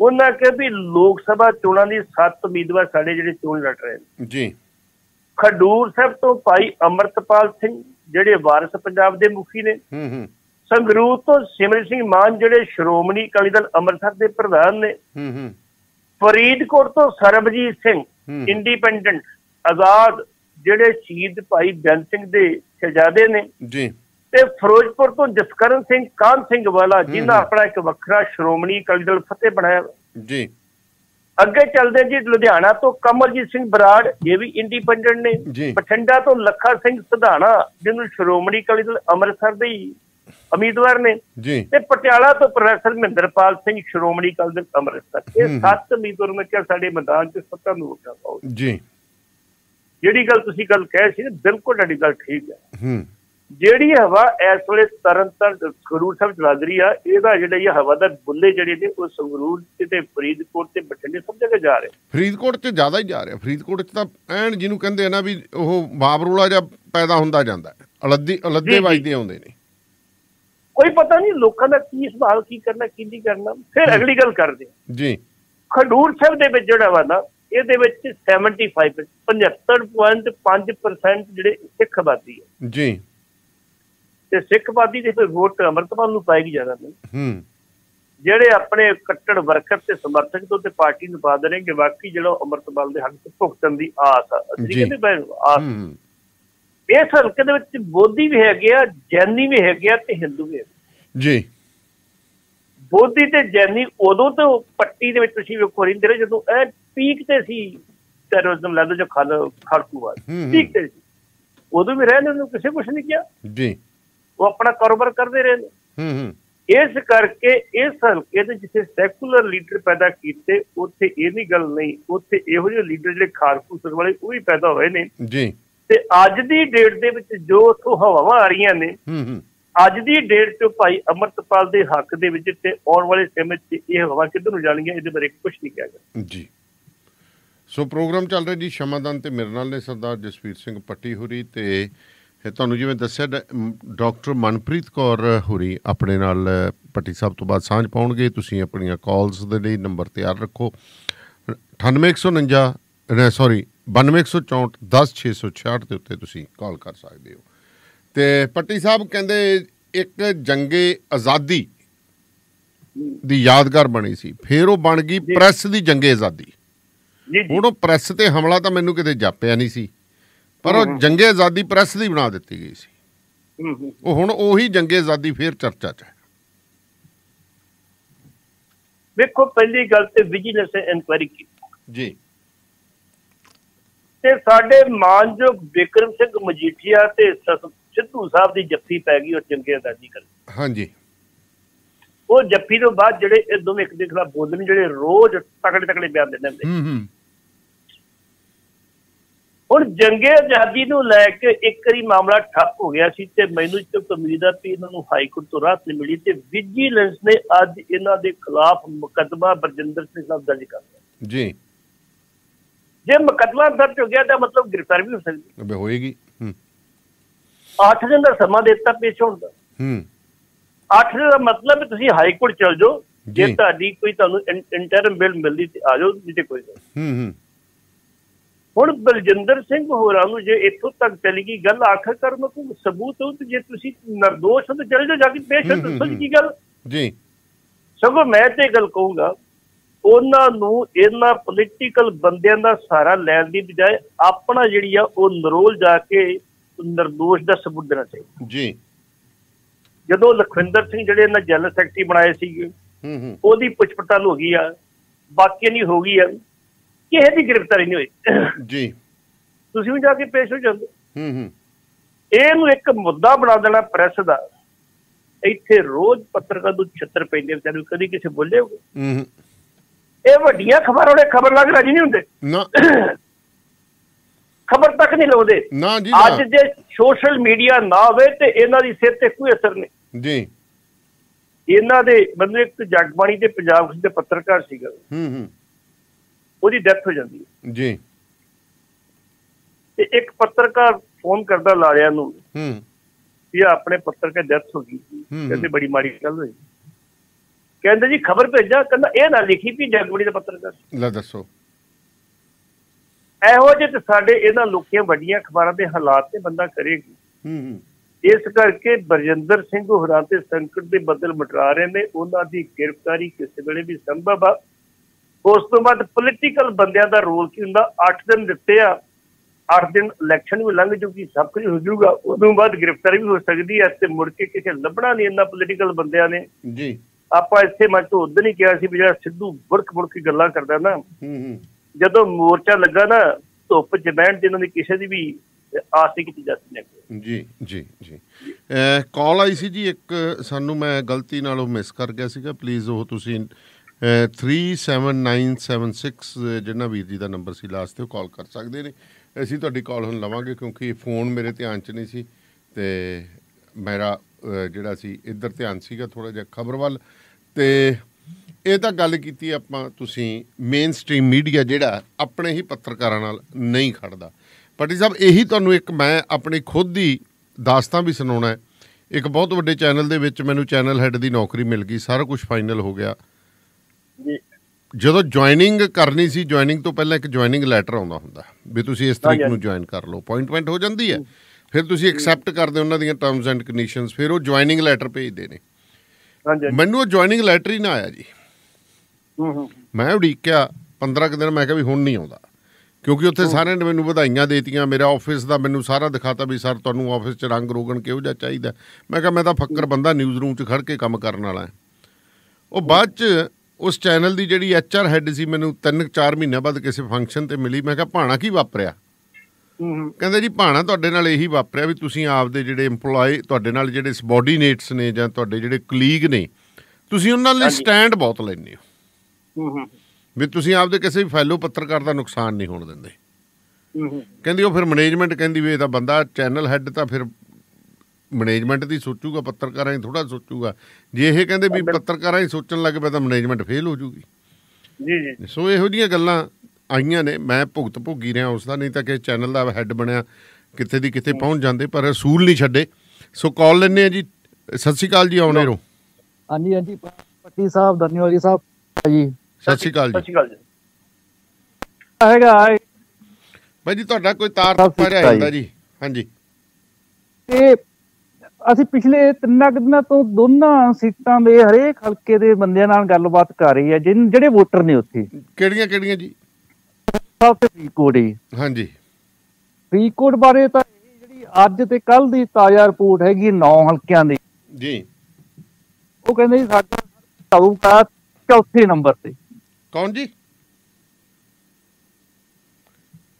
ਉਹਨਾਂ ਕਿਹਾ ਵੀ ਲੋਕ ਸਭਾ ਚੋਣਾਂ ਦੀ ਸੱਤ ਉਮੀਦਵਾਰ ਸਾਡੇ ਜਿਹੜੇ ਚੋਣ ਲੜ ਰਹੇ ਨੇ। ਜੀ। ਖਡੂਰ ਸਾਹਿਬ ਤੋਂ ਭਾਈ ਅਮਰਤਪਾਲ ਸਿੰਘ ਜਿਹੜੇ ਵਾਰਿਸ ਪੰਜਾਬ ਦੇ ਮੁਖੀ ਨੇ। ਹੂੰ ਹੂੰ। ਸੰਗਰੂਰ ਤੋਂ ਸਿਮਰਨ ਸਿੰਘ ਮਾਨ ਜਿਹੜੇ ਸ਼੍ਰੋਮਣੀ ਅਕਾਲੀ ਦਲ ਅੰਮ੍ਰਿਤਸਰ ਦੇ ਪ੍ਰਧਾਨ ਨੇ। ਹੂੰ ਹੂੰ। ਫਰੀਦਕੋਟ ਤੋਂ ਸਰਬਜੀਤ ਸਿੰਘ। ਇੰਡੀਪੈਂਡੈਂਟ ਆਜ਼ਾਦ ਜਿਹੜੇ ਸ਼ਹੀਦ ਭਾਈ ਬੈਨ ਸਿੰਘ ਦੇ ਸ਼ਹਿਜ਼ਾਦੇ ਨੇ ਜੀ। ਤੇ ਫਿਰੋਜ਼ਪੁਰ ਤੋਂ ਜਸਕਰਨ ਸਿੰਘ ਕਾਨ ਸਿੰਘ ਵਾਲਾ ਜਿਨ੍ਹਾਂ। ਆਪਣਾ ਇੱਕ ਵੱਖਰਾ ਸ਼੍ਰੋਮਣੀ ਅਕਾਲੀ ਦਲ ਫਤਿਹ ਬਣਾਇਆ। ਜੀ। ਅੱਗੇ ਚੱਲਦੇ ਜੀ ਲੁਧਿਆਣਾ ਤੋਂ ਕਮਲਜੀਤ ਸਿੰਘ ਬਰਾੜ ਇਹ ਵੀ ਇੰਡੀਪੈਂਡੈਂਟ। ਨੇ। ਬਠਿੰਡਾ ਤੋਂ ਲੱਖਾ ਸਿੰਘ ਸਧਾਣਾ ਜਿਹਨੂੰ ਸ਼੍ਰੋਮਣੀ ਅਕਾਲੀ ਦਲ ਅੰਮ੍ਰਿਤਸਰ ਦੇ ਹੀ ਉਮੀਦਵਾਰ ਨੇ। ਤੇ ਪਟਿਆਲਾ ਤੋਂ ਪ੍ਰੋਫੈਸਰ ਮਹਿੰਦਰਪਾਲ ਸਿੰਘ ਸ਼੍ਰੋਮਣੀ ਅਕਾਲੀ ਦਲ ਅੰਮ੍ਰਿਤਸਰ। ਇਹ। ਸੱਤ ਉਮੀਦਵਾਰ ਮੈਂ ਕਿਹਾ ਸਾਡੇ ਮੈਦਾਨ 'ਚ ਸੱਤਾਂ ਨੂੰ ਵੋਟਾਂ ਪਾਓ। ਜੀ। ਜਿਹੜੀ ਗੱਲ ਤੁਸੀਂ ਗੱਲ ਕਹਿ ਸੀ ਬਿਲਕੁਲ ਤੁਹਾਡੀ ਗੱਲ ਠੀਕ ਹੈ। ਹੂੰ। ਜਿਹੜੀ ਹਵਾ ਇਸ ਵੇਲੇ ਤਰਨਤਾਰਨ ਸੰਗਰੂਰ ਸਾਹਿਬ ਚ ਲੱਗ ਰਹੀ ਆ ਇਹਦਾ ਜਿਹੜਾ ਇਹ ਹਵਾ ਦਾ ਬੁੱਲੇ ਜਿਹੜੇ ਨੇ ਉਹ ਸੰਗਰੂਰ ਤੇ ਤੇ ਫਰੀਦਕੋਟ ਤੇ ਬਠਿੰਡੇ ਸਭ ਜਗ੍ਹਾ ਜਾ ਰਹੇ। ਫਰੀਦਕੋਟ 'ਚ ਜ਼ਿਆਦਾ ਹੀ ਜਾ ਰਿਹਾ। ਫਰੀਦਕੋਟ 'ਚ ਤਾਂ ਐਨ ਜਿਹਨੂੰ ਕਹਿੰਦੇ ਆ ਨਾ ਵੀ ਉਹ ਬਾਬਰੂਲਾ ਜਿਹਾ ਪੈਦਾ ਹੁੰਦਾ ਜਾਂਦਾ ਅਲੱਦੀ ਅਲੱਦੇ ਜੀ, ਜੀ। ਵੱਜਦੇ ਆਉਂਦੇ ਨੇ। ਕੋਈ ਪਤਾ ਨਹੀਂ ਲੋਕਾਂ ਦਾ ਕੀ ਸੁਭਾਅ ਕੀ ਕਰਨਾ ਕੀ ਨਹੀਂ ਕਰਨਾ। ਫਿਰ ਅਗਲੀ ਗੱਲ ਕਰਦੇ। ਜੀ। ਖਡੂਰ ਸਾਹਿਬ ਦੇ ਵਿੱਚ ਜਿਹੜਾ ਵਾ ਨਾ ਇਹਦੇ ਵਿੱਚ 75 75.5% ਜਿਹੜੇ ਸਿੱਖ ਆਬਾਦੀ ਹੈ। ਜੀ। ਤੇ ਸਿੱਖ ਆਬਾਦੀ ਦੇ ਫਿਰ ਵੋਟ ਅਮਰਤਪਾਲ ਨੂੰ ਪਾਏਗੀ ਜ਼ਿਆਦਾ ਨਹੀਂ। ਹੂੰ। ਜਿਹੜੇ ਆਪਣੇ ਕੱਟੜ ਵਰਕਰ ਤੇ ਸਮਰਥਕ ਤੋਂ ਤੇ ਪਾਰਟੀ ਨੂੰ ਪਾ ਦੇਣਗੇ ਬਾਕੀ ਜਿਹੜਾ ਅਮਰਤਪਾਲ ਦੇ ਹੱਕ ਭੁਗਤਣ ਦੀ ਆਸ ਆ। ਅਸੀਂ। ਕਹਿੰਦੇ ਬਈ ਆਸ ਹੂੰ। ਇਸ ਹਲਕੇ ਦੇ ਵਿੱਚ ਬੋਧੀ ਵੀ ਹੈਗੇ ਆ ਜੈਨੀ ਵੀ ਹੈਗੇ ਆ ਤੇ ਹਿੰਦੂ ਵੀ ਹੈਗੇ ਜੀ। ਬੋਧੀ ਤੇ ਜੈਨੀ ਉਦੋਂ ਤੋਂ ਪੱਟੀ ਦੇ ਵਿੱਚ ਤੁਸੀਂ ਵੇਖੋ ਰਿੰਦੇ ਰਹੇ ਜਦੋਂ ਇਹ ਪੀਕ ਤੇ ਸੀ ਟੈਰਰਿਜ਼ਮ ਲੱਗਦਾ ਜੋ ਖਲ ਹੂੰ, ਹੂੰ। ਪੀਕ ਤੇ ਸੀ। ਉਦੋਂ ਵੀ ਰਹਿਣ ਨੂੰ ਕਿਸੇ ਕੁਝ ਨਹੀਂ ਕਿਹਾ। ਜੀ। ਉਹ ਆਪਣਾ ਕਾਰੋਬਾਰ ਕਰਦੇ ਰਹੇ ਨੇ। ਹੂੰ ਹੂੰ। ਇਸ ਕਰਕੇ ਇਸ ਹਲਕੇ ਦੇ ਜਿੱਥੇ ਸੈਕੂਲਰ ਲੀਡਰ ਪੈਦਾ ਕੀਤੇ ਉੱਥੇ ਇਹ ਨਹੀਂ ਗੱਲ ਨਹੀਂ ਉੱਥੇ ਇਹੋ ਜਿਹੇ ਲੀਡਰ ਜਿਹੜੇ ਖਾਰਕੂਸਰ ਵਾਲੇ ਉਹ ਵੀ ਪੈਦਾ ਹੋਏ ਨੇ। ਜੀ। ਤੇ ਅੱਜ ਦੀ ਡੇਟ ਦੇ ਵਿੱਚ ਜੋ ਉੱਥੋਂ ਹਵਾਵਾਂ ਆ ਰਹੀਆਂ ਨੇ ਹੂੰ ਹੂੰ। ਅੱਜ ਦੀ ਡੇਟ 'ਚ ਭਾਈ ਅਮਰਤਪਾਲ ਦੇ ਹੱਕ ਦੇ ਵਿੱਚ ਤੇ ਆਉਣ ਵਾਲੇ ਸਮੇਂ 'ਚ ਇਹ ਹਵਾ ਕਿੱਧਰ ਨੂੰ ਜਾਣਗੀਆਂ ਇਹਦੇ ਬਾਰੇ ਕੁਝ ਨਹੀਂ ਕਿਹਾ ਗਿਆ। ਜੀ। ਸੋ ਪ੍ਰੋਗਰਾਮ ਚੱਲ ਰਿਹਾ ਜੀ ਸ਼ਮਾਦਾਨ ਤੇ ਮੇਰੇ ਨਾਲ ਨੇ ਸਰਦਾਰ ਜਸਵੀਰ ਸਿੰਘ ਪੱਟੀ ਹੋਰੀ ਤੇ ਇਹ ਤੁਹਾਨੂੰ ਜਿਵੇਂ ਦੱਸਿਆ ਡਾਕਟਰ ਮਨਪ੍ਰੀਤ ਕੌਰ ਹੋਰੀ ਆਪਣੇ ਨਾਲ ਪੱਟੀ ਸਾਹਿਬ ਤੋਂ ਬਾਅਦ ਸਾਂਝ ਪਾਉਣਗੇ। ਤੁਸੀਂ ਆਪਣੀਆਂ ਕਾਲਸ ਦੇ ਲਈ ਨੰਬਰ ਤਿਆਰ ਰੱਖੋ। 98149 ਨਾ ਸੌਰੀ 9264 10666 ਦੇ ਉੱਤੇ ਤੁਸੀਂ ਕਾਲ ਕਰ ਸਕਦੇ ਹੋ। ਤੇ ਪੱਟੀ ਸਾਹਿਬ ਕਹਿੰਦੇ ਇੱਕ ਜੰਗੇ ਆਜ਼ਾਦੀ ਦੀ ਯਾਦਗਾਰ ਬਣੀ ਸੀ ਫਿਰ ਉਹ ਬਣ ਗਈ ਪ੍ਰੈਸ ਦੀ ਜੰਗੇ ਆਜ਼ਾਦੀ। ਹੁਣ ਉਹ ਪ੍ਰੈਸ ਤੇ ਹਮਲਾ ਤਾਂ ਮੈਨੂੰ ਕਿਤੇ ਜਾਪਿਆ ਨਹੀਂ ਸੀ। ਪਰ ਉਹ ਜੰਗੇ ਆਜ਼ਾਦੀ ਪ੍ਰੈਸ ਦੀ ਬਣਾ ਦਿੱਤੀ ਗਈ ਸੀ। ਉਹ ਹੁਣ ਉਹੀ ਜੰਗੇ ਆਜ਼ਾਦੀ ਫੇਰ ਚਰਚਾ 'ਚ ਹੈ। ਵੇਖੋ ਪਹਿਲੀ ਗੱਲ ਤੇ ਵਿਜੀਲੈਂਸ ਇਨਕੁਆਇਰੀ ਕੀਤੀ। ਜੀ। ਤੇ ਸਾਡੇ ਮਾਨਯੋਗ ਵਿਕਰਮ ਸਿੰਘ ਮਜੀਠੀਆ ਤੇ ਸਿੱਧੂ ਸਾਹਿਬ ਦੀ ਜੱਫੀ ਪੈ ਗਈ ਉਹ ਚੰਗੇ ਆਜ਼ਾਦੀ ਕਰ ਹਾਂਜੀ। ਉਹ ਜੱਫੀ ਤੋਂ ਬਾਅਦ ਜਿਹੜੇ ਇਹ ਦੋਵੇਂ ਇੱਕ ਦੇ ਖਿਲਾਫ ਬੋਲਦੇ ਨੇ ਜਿਹੜੇ ਰੋਜ਼ ਤਕੜੇ ਤਕੜੇ ਬਿਆਨ ਦਿੰਦੇ ਨੇ। ਹੂੰ ਹੂੰ। ਹੁਣ ਜੰਗੇ ਆਜ਼ਾਦੀ ਨੂੰ ਲੈ ਕੇ ਇੱਕ ਵਾਰੀ ਮਾਮਲਾ ਠੱਪ ਹੋ ਗਿਆ ਸੀ ਤੇ ਮੈਨੂੰ ਤੋਂ ਉਮੀਦ ਆ ਕਿ ਇਹਨਾਂ ਨੂੰ ਹਾਈ ਕੋਰਟ ਤੋਂ ਰਾਹਤ ਨਹੀਂ ਮਿਲੀ ਤੇ ਵਿਜੀਲੈਂਸ ਨੇ ਅੱਜ ਇਹਨਾਂ ਦੇ ਖਿਲਾਫ ਮੁਕੱਦਮਾ ਬਰਜਿੰਦਰ ਸਿੰਘ ਸਾਹਿਬ ਦਰਜ ਕਰ ਲਿਆ। ਜੀ। ਜੇ ਮੁਕੱਦਮਾ ਦਰਜ ਹੋ ਗਿਆ ਤਾਂ ਮਤਲਬ ਗ੍ਰਿਫਤਾਰ ਵੀ ਹੋ ਸਕਦੀ ਅਬੇ ਹੋਏਗੀ ਹੂੰ। 8 ਦਿਨ ਦਾ ਸਮਾਂ ਦਿੱਤਾ ਪੇਸ਼ ਹੋਣ ਦਾ। ਹੂੰ। 8 ਦਿਨ ਦਾ ਮਤਲਬ ਹੈ ਤੁਸੀਂ ਹਾਈ ਕੋਰਟ ਚਲ ਜਾਓ। ਜੇ। ਤੁਹਾਡੀ ਕੋਈ ਤੁਹਾਨੂੰ ਇੰਟਰਮ ਬਿਲ ਮਿਲਦੀ ਤੇ ਆ ਜਾਓ ਨਹੀਂ ਤੇ ਕੋਈ। ਹੂੰ ਹੂੰ। ਹੁਣ ਬਲਜਿੰਦਰ ਸਿੰਘ ਹੋਰਾਂ ਨੂੰ ਜੇ ਇੱਥੋਂ ਤੱਕ ਚਲੀ ਗਈ ਗੱਲ ਆਖਰਕਾਰ ਮੈਂ ਕੋਈ ਸਬੂਤ ਹੋ ਤੇ ਜੇ ਤੁਸੀਂ ਨਿਰਦੋਸ਼ ਹੋ ਤਾਂ ਚਲੇ ਜਾਓ ਜਾ ਕੇ ਪੇਸ਼ ਦੱਸੋ ਕੀ ਗੱਲ। ਜੀ। ਸਗੋਂ ਮੈਂ ਤੇ ਗੱਲ ਕਹੂੰਗਾ ਉਹਨਾਂ ਨੂੰ ਇਹਨਾਂ ਪੋਲੀਟੀਕਲ ਬੰਦਿਆਂ ਦਾ ਸਹਾਰਾ ਲੈਣ ਦੀ ਬਜਾਏ ਆਪਣਾ ਜਿਹੜੀ ਆ ਉਹ ਨਰੋਲ ਜਾ ਕੇ ਨਿਰਦੋਸ਼ ਦਾ ਸਬੂਤ ਦੇਣਾ ਚਾਹੀਦਾ। ਜੀ। ਜਦੋਂ ਲਖਵਿੰਦਰ ਸਿੰਘ ਜਿਹੜੇ ਇਹਨਾਂ ਜਨਰਲ ਸੈਕਟਰੀ ਬਣਾਏ ਸੀਗੇ ਹੂੰ ਹੂੰ। ਉਹਦੀ ਪੁੱਛ ਪੜਤਾਲ ਹੋ ਗਈ ਆ ਬਾਕੀ ਨਹੀਂ ਹੋ ਗਈ ਆ। ਕਿਸੇ ਦੀ ਗ੍ਰਿਫਤਾਰੀ ਨਹੀਂ ਹੋਈ। ਜੀ। ਤੁਸੀਂ ਵੀ ਜਾ ਕੇ ਪੇਸ਼ ਹੋ ਜਾਂਦੇ। ਹੂੰ ਹੂੰ। ਇਹਨੂੰ ਇੱਕ ਮੁੱਦਾ ਬਣਾ ਦੇਣਾ ਪ੍ਰੈਸ ਦਾ। ਇੱਥੇ ਰੋਜ਼ ਪੱਤਰਕਾਰ ਨੂੰ ਛੱਤਰ ਪੈਂਦੇ ਵਿਚਾਰੇ ਨੂੰ ਕਦੀ ਕਿਸੇ ਬੋਲੇ ਹੂੰ ਹੂੰ। ਇਹ ਵੱਡੀਆਂ ਖਬਰਾਂ ਉਹਦੇ ਖਬਰ ਲੱਗ ਰਾਜੀ ਨਹੀਂ ਹੁੰਦੇ। ਨਾ। ਖਬਰ ਤੱਕ ਨਹੀਂ ਲਾਉਂਦੇ। ਨਾ ਜੀ ਅੱਜ ਜੇ ਸੋਸ਼ਲ ਮੀਡੀਆ ਨਾ ਹੋਵੇ ਤੇ ਇਹਨਾਂ ਦੀ ਸਿਰ ਤੇ ਕੋਈ ਅਸਰ ਨਹੀਂ। ਜੀ। ਇਹਨਾਂ ਦੇ ਮੈਨੂੰ ਇੱਕ ਜਗਬਾਣੀ ਤੇ ਪੰਜਾਬ ਦੇ ਪੱਤਰਕਾਰ ਸੀਗਾ। ਹੂੰ ਹੂੰ। ਉਹਦੀ ਡੈਥ ਹੋ ਜਾਂਦੀ ਹੈ। ਜੀ। ਤੇ ਇੱਕ ਪੱਤਰਕਾਰ ਫੋਨ ਕਰਦਾ ਲਾਰਿਆਂ ਨੂੰ ਹੂੰ। ਆਹ ਆਪਣੇ ਪੱਤਰਕਾਰ ਡੈਥ ਹੋ ਗਈ। ਕਹਿੰਦੇ ਬੜੀ ਮਾੜੀ ਗੱਲ ਹੋਈ। ਕਹਿੰਦੇ ਜੀ ਖਬਰ ਭੇਜਾ ਕਹਿੰਦਾ ਇਹ ਨਾ ਲਿਖੀ ਵੀ ਜਗਬੜੀ ਦਾ ਪੱਤਰਕਾਰ। ਲੈ ਦੱਸੋ। ਇਹੋ ਜਿਹੇ ਤੇ ਸਾਡੇ ਇਹਨਾਂ ਲੋਕਾਂ ਵੱਡੀਆਂ ਅਖਬਾਰਾਂ ਦੇ ਹਾਲਾਤ ਤੇ ਬੰਦਾ ਕਰੇਗੀ। ਹੂੰ। ਇਸ ਕਰਕੇ ਬਰਜਿੰਦਰ ਸਿੰਘ ਹੋਰਾਂ ਤੇ ਸੰਕਟ ਦੇ ਬੱਦਲ ਮਟਰਾ ਰਹੇ ਨੇ। ਉਹਨਾਂ ਦੀ ਗ੍ਰਿਫਤਾਰੀ ਕਿਸੇ ਵੇਲੇ ਵੀ ਸੰਭਵ ਆ। ਉਸ ਤੋਂ ਬਾਅਦ ਪੋਲੀਟੀਕਲ ਬੰਦਿਆਂ ਦਾ ਰੋਲ ਕੀ ਹੁੰਦਾ? 8 ਦਿਨ ਦਿੱਤੇ ਆ। 8 ਦਿਨ ਇਲੈਕਸ਼ਨ ਵੀ ਲੰਘ ਜੂਗੀ ਸਭ ਕੁਝ ਹੋ ਜਾਊਗਾ। ਉਦੋਂ ਬਾਅਦ ਗ੍ਰਿਫਤਾਰੀ ਵੀ ਹੋ ਸਕਦੀ ਹੈ ਤੇ ਮੁੜ ਕੇ ਕਿਸੇ ਲੱਭਣਾ ਨਹੀਂ ਇਹਨਾਂ ਪੋਲੀਟੀਕਲ ਬੰਦਿਆਂ ਨੇ। ਜੀ। ਆਪਾਂ ਇੱਥੇ ਮੈਂ ਤੋਂ ਉਦੋਂ ਹੀ ਕਿਹਾ ਸੀ ਵੀ ਜਿਹੜਾ ਸਿੱਧੂ ਬੁਰਕ ਬੁਰਕ ਕੇ ਗੱਲਾਂ ਕਰਦਾ ਨਾ ਹੂੰ ਹੂੰ। ਜਦੋਂ ਮੋਰਚਾ ਲੱਗਾ ਨਾ ਧੁੱਪ 'ਚ ਬਹਿਣ ਤੇ ਇਹਨਾਂ ਦੀ ਕਿਸੇ ਦੀ ਵੀ ਆਸ ਨਹੀਂ ਕੀਤੀ ਜਾ ਸਕਦੀ ਜੀ ਜੀ ਜੀ। ਕਾਲ ਆਈ ਸੀ ਜੀ ਇੱਕ ਸਾਨੂੰ ਮੈਂ ਗਲਤੀ ਨਾਲ ਉਹ ਮਿਸ ਕਰ ਗਿਆ ਸੀਗਾ। ਪਲੀਜ਼ ਉਹ ਤੁਸੀਂ 37976 ਜਿਹਨਾਂ ਵੀਰ ਜੀ ਦਾ ਨੰਬਰ ਸੀ ਲਾਸਟ ਤੇ ਉਹ ਕਾਲ ਕਰ ਸਕਦੇ ਨੇ। ਅਸੀਂ ਤੁਹਾਡੀ ਕਾਲ ਹੁਣ ਲਵਾਂਗੇ ਕਿਉਂਕਿ ਫੋਨ ਮੇਰੇ ਧਿਆਨ 'ਚ ਨਹੀਂ ਸੀ ਤੇ ਮੇਰਾ ਜਿਹੜਾ ਸੀ ਇੱਧਰ ਧਿਆਨ ਸੀਗਾ ਥੋੜਾ ਜਿਹਾ ਖਬਰ ਵੱਲ। ਤੇ ਇਹ ਤਾਂ ਗੱਲ ਕੀਤੀ ਆਪਾਂ ਤੁਸੀਂ ਮੇਨ ਸਟ੍ਰੀਮ ਮੀਡੀਆ ਜਿਹੜਾ ਆਪਣੇ ਹੀ ਪੱਤਰਕਾਰਾਂ ਨਾਲ ਨਹੀਂ ਖੜਦਾ। ਪਟੀ ਸਾਹਿਬ, ਇਹੀ ਤੁਹਾਨੂੰ ਇੱਕ ਮੈਂ ਆਪਣੀ ਖੁਦ ਦੀ ਦਾਸਤਾਨ ਵੀ ਸੁਣਾਉਣਾ ਹੈ। ਇੱਕ ਬਹੁਤ ਵੱਡੇ ਚੈਨਲ ਦੇ ਵਿੱਚ ਮੈਨੂੰ ਚੈਨਲ ਹੈੱਡ ਦੀ ਨੌਕਰੀ ਮਿਲ ਗਈ, ਸਾਰਾ ਕੁਝ ਫਾਈਨਲ ਹੋ ਗਿਆ। ਜਦੋਂ ਜੁਆਇਨਿੰਗ ਕਰਨੀ ਸੀ ਜੁਆਇਨਿੰਗ ਤੋਂ ਪਹਿਲਾਂ ਇੱਕ ਜੁਆਇਨਿੰਗ ਲੈਟਰ ਆਉਂਦਾ ਹੁੰਦਾ। ਵੀ ਤੁਸੀਂ ਇਸ ਤਰੀਕ ਨੂੰ ਜੁਆਇਨ ਕਰ ਲਓ। ਅਪਾਇੰਟਮੈਂਟ ਹੋ ਜਾਂਦੀ ਹੈ। ਫਿਰ ਤੁਸੀਂ ਐਕਸੈਪਟ ਕਰਦੇ ਉਹਨਾਂ ਦੀਆਂ ਟਰਮਸ ਐਂਡ ਕੰਡੀਸ਼ਨਸ ਫਿਰ ਉਹ ਜੁਆਇਨਿੰਗ ਲੈਟਰ ਭੇਜਦੇ ਨੇ। ਹਾਂਜੀ। ਮੈਨੂੰ ਉਹ ਜੁਆਇਨਿੰਗ ਲੈਟਰ ਹੀ ਨਾ ਆਇਆ ਜੀ। ਹੂੰ ਹੂੰ। ਮੈਂ ਉਡੀਕਿਆ 15 ਕੁ ਦਿਨ ਮੈਂ ਕਿਹਾ ਵੀ ਹੁਣ ਨਹੀਂ ਆਉਂਦਾ। ਕਿਉਂਕਿ ਉੱਥੇ ਸਾਰਿਆਂ ਨੇ ਮੈਨੂੰ ਵਧਾਈਆਂ ਦੇਤੀਆਂ। ਮੇਰਾ ਆਫਿਸ ਦਾ ਮੈਨੂੰ ਸਾਰਾ ਦਿਖਾਤਾ ਵੀ ਸਰ ਤੁਹਾਨੂੰ ਆਫਿਸ 'ਚ ਰੰਗ ਰੋਗਨ ਕਿਹੋ ਜਿਹਾ ਚਾਹੀਦਾ? ਮੈਂ ਕਿਹਾ ਮੈਂ ਤਾਂ ਫੱਕਰ ਬੰਦਾ ਨਿਊਜ਼ ਰੂਮ 'ਚ ਖੜ ਕੇ ਕੰਮ ਕਰਨ ਵਾਲਾ ਉਹ ਬਾਅਦ 'ਚ ਉਸ ਚੈਨਲ ਦੀ ਜਿਹੜੀ ਐਚਆਰ ਹੈੱਡ ਸੀ ਮੈਨੂੰ 3-4 ਮਹੀਨਿਆਂ ਬਾਅਦ ਕਿਸੇ ਫੰਕਸ਼ਨ ਤੇ ਮਿਲੀ। ਮੈਂ ਕਿਹਾ ਭਾਣਾ ਕੀ ਵਾਪਰਿਆ? ਕਹਿੰਦੇ ਜੀ ਭਾਣਾ ਤੁਹਾਡੇ ਨਾਲ ਇਹੀ ਵਾਪਰਿਆ ਵੀ ਤੁਸੀਂ ਆਪਦੇ ਜਿਹੜੇ EMPLOYE ਤੁਹਾਡੇ ਨਾਲ ਜਿਹੜੇ ਸਬੋਰਡੀਨੇਟਸ ਨੇ ਜਾਂ ਤੁਹਾਡੇ ਜਿਹੜੇ ਕਲੀਗ ਨੇ ਤੁਸੀਂ ਉਹਨਾਂ ਲਈ। ਸਟੈਂਡ ਬਹੁਤ ਲੈਂਦੇ ਹੋ। ਵੀ ਤੁਸੀਂ ਆਪਦੇ ਕਿਸੇ ਵੀ ਫੈਲੋ ਪੱਤਰਕਾਰ ਦਾ ਨੁਕਸਾਨ ਨਹੀਂ ਹੋਣ ਦਿੰਦੇ। ਕਹਿੰਦੀ ਉਹ ਫਿਰ ਮੈਨੇਜਮੈਂਟ ਕਹਿੰਦੀ ਵੀ ਇਹ ਤਾਂ ਬੰਦਾ ਚੈਨਲ ਹੈੱਡ ਤਾਂ ਫਿਰ ਮੈਨੇਜਮੈਂਟ ਦੀ ਸੋਚੂਗਾ ਪੱਤਰਕਾਰਾਂ ਹੀ ਥੋੜਾ ਸੋਚੂਗਾ। ਜੇ ਇਹ ਕਹਿੰਦੇ ਵੀ ਪੱਤਰਕਾਰਾਂ ਹੀ ਸੋਚਣ ਲੱਗ ਪਿਆ ਤਾਂ ਮੈਨੇਜਮੈਂਟ ਫੇਲ ਹੋ ਜੂਗੀ। ਜੀ ਜੀ। ਸੋ ਇਹੋ ਜਿਹੀਆਂ ਗੱਲਾਂ ਆਈਆਂ ਨੇ। ਮੈਂ ਭੁਗਤ ਭੋਗੀ ਰਿਹਾ ਉਸ ਦਾ ਨਹੀਂ ਤਾਂ ਕਿ ਚੈਨਲ ਦਾ ਹੈੱਡ ਬਣਿਆ ਕਿਤੇ ਦੀ ਕਿਤੇ ਪਹੁੰਚ ਜਾਂਦੇ ਪਰ ਅਸੂਲ ਨਹੀਂ ਛੱਡੇ। ਸੋ ਕਾਲ ਲੈਣੇ ਆ ਜੀ। ਸਤਿ ਸ਼੍ਰੀ ਅਕਾਲ ਜੀ ਆਉਣੇ ਰੋ ਹਾਂਜੀ ਹਾਂਜੀ। ਪੱਟੀ ਸਾਹਿਬ ਧੰਨਵਾਦੀ ਸਾਹਿਬ। ਜੀ। ਸਤਿ ਸ਼੍ਰੀ ਅਕਾਲ ਸਤਿ ਜੀ ਸ਼੍ਰੀ ਅਕਾਲ ਜੀ। ਹੈਗਾ ਬਾਈ ਜੀ ਤੁਹਾਡਾ ਕੋਈ ਤਾਰ ਸਤਿ ਤੱਪਾ ਰਿਹਾ ਹੁੰਦਾ ਜੀ। ਹਾਂਜੀ। ਤੇ ਅਸੀਂ ਪਿਛਲੇ ਤਿੰਨਾਂ ਦਿਨਾਂ ਤੋਂ ਦੋਨਾਂ ਸੀਟਾਂ ਦੇ ਹਰੇਕ ਹਲਕੇ ਦੇ ਬੰਦਿਆਂ ਨਾਲ ਗੱਲਬਾਤ ਕਰ ਰਹੀ ਹੈ ਜਿਹੜੇ ਵੋਟਰ ਨੇ ਉੱਥੇ। ਕਿਹੜੀਆਂ ਕਿਹੜੀਆਂ ਜੀ? ਸਭ ਤੇ ਫਰੀਦਕੋਟ ਹੀ। ਹਾਂਜੀ। ਫਰੀਦਕੋਟ ਬਾਰੇ ਤਾਂ ਇਹ ਜਿਹੜੀ ਅੱਜ ਤੇ ਕੱਲ ਦੀ ਤਾਜ਼ਾ ਰਿਪੋਰਟ ਹੈਗੀ 9 ਹਲਕਿਆਂ ਦੀ। ਜੀ। ਉਹ ਕਹਿੰਦੇ ਜੀ ਸਾਡਾ ਤਾਲੁਕਾ ਚੌਥੇ ਨੰਬਰ ਤੇ। ਕੌਣ ਜੀ?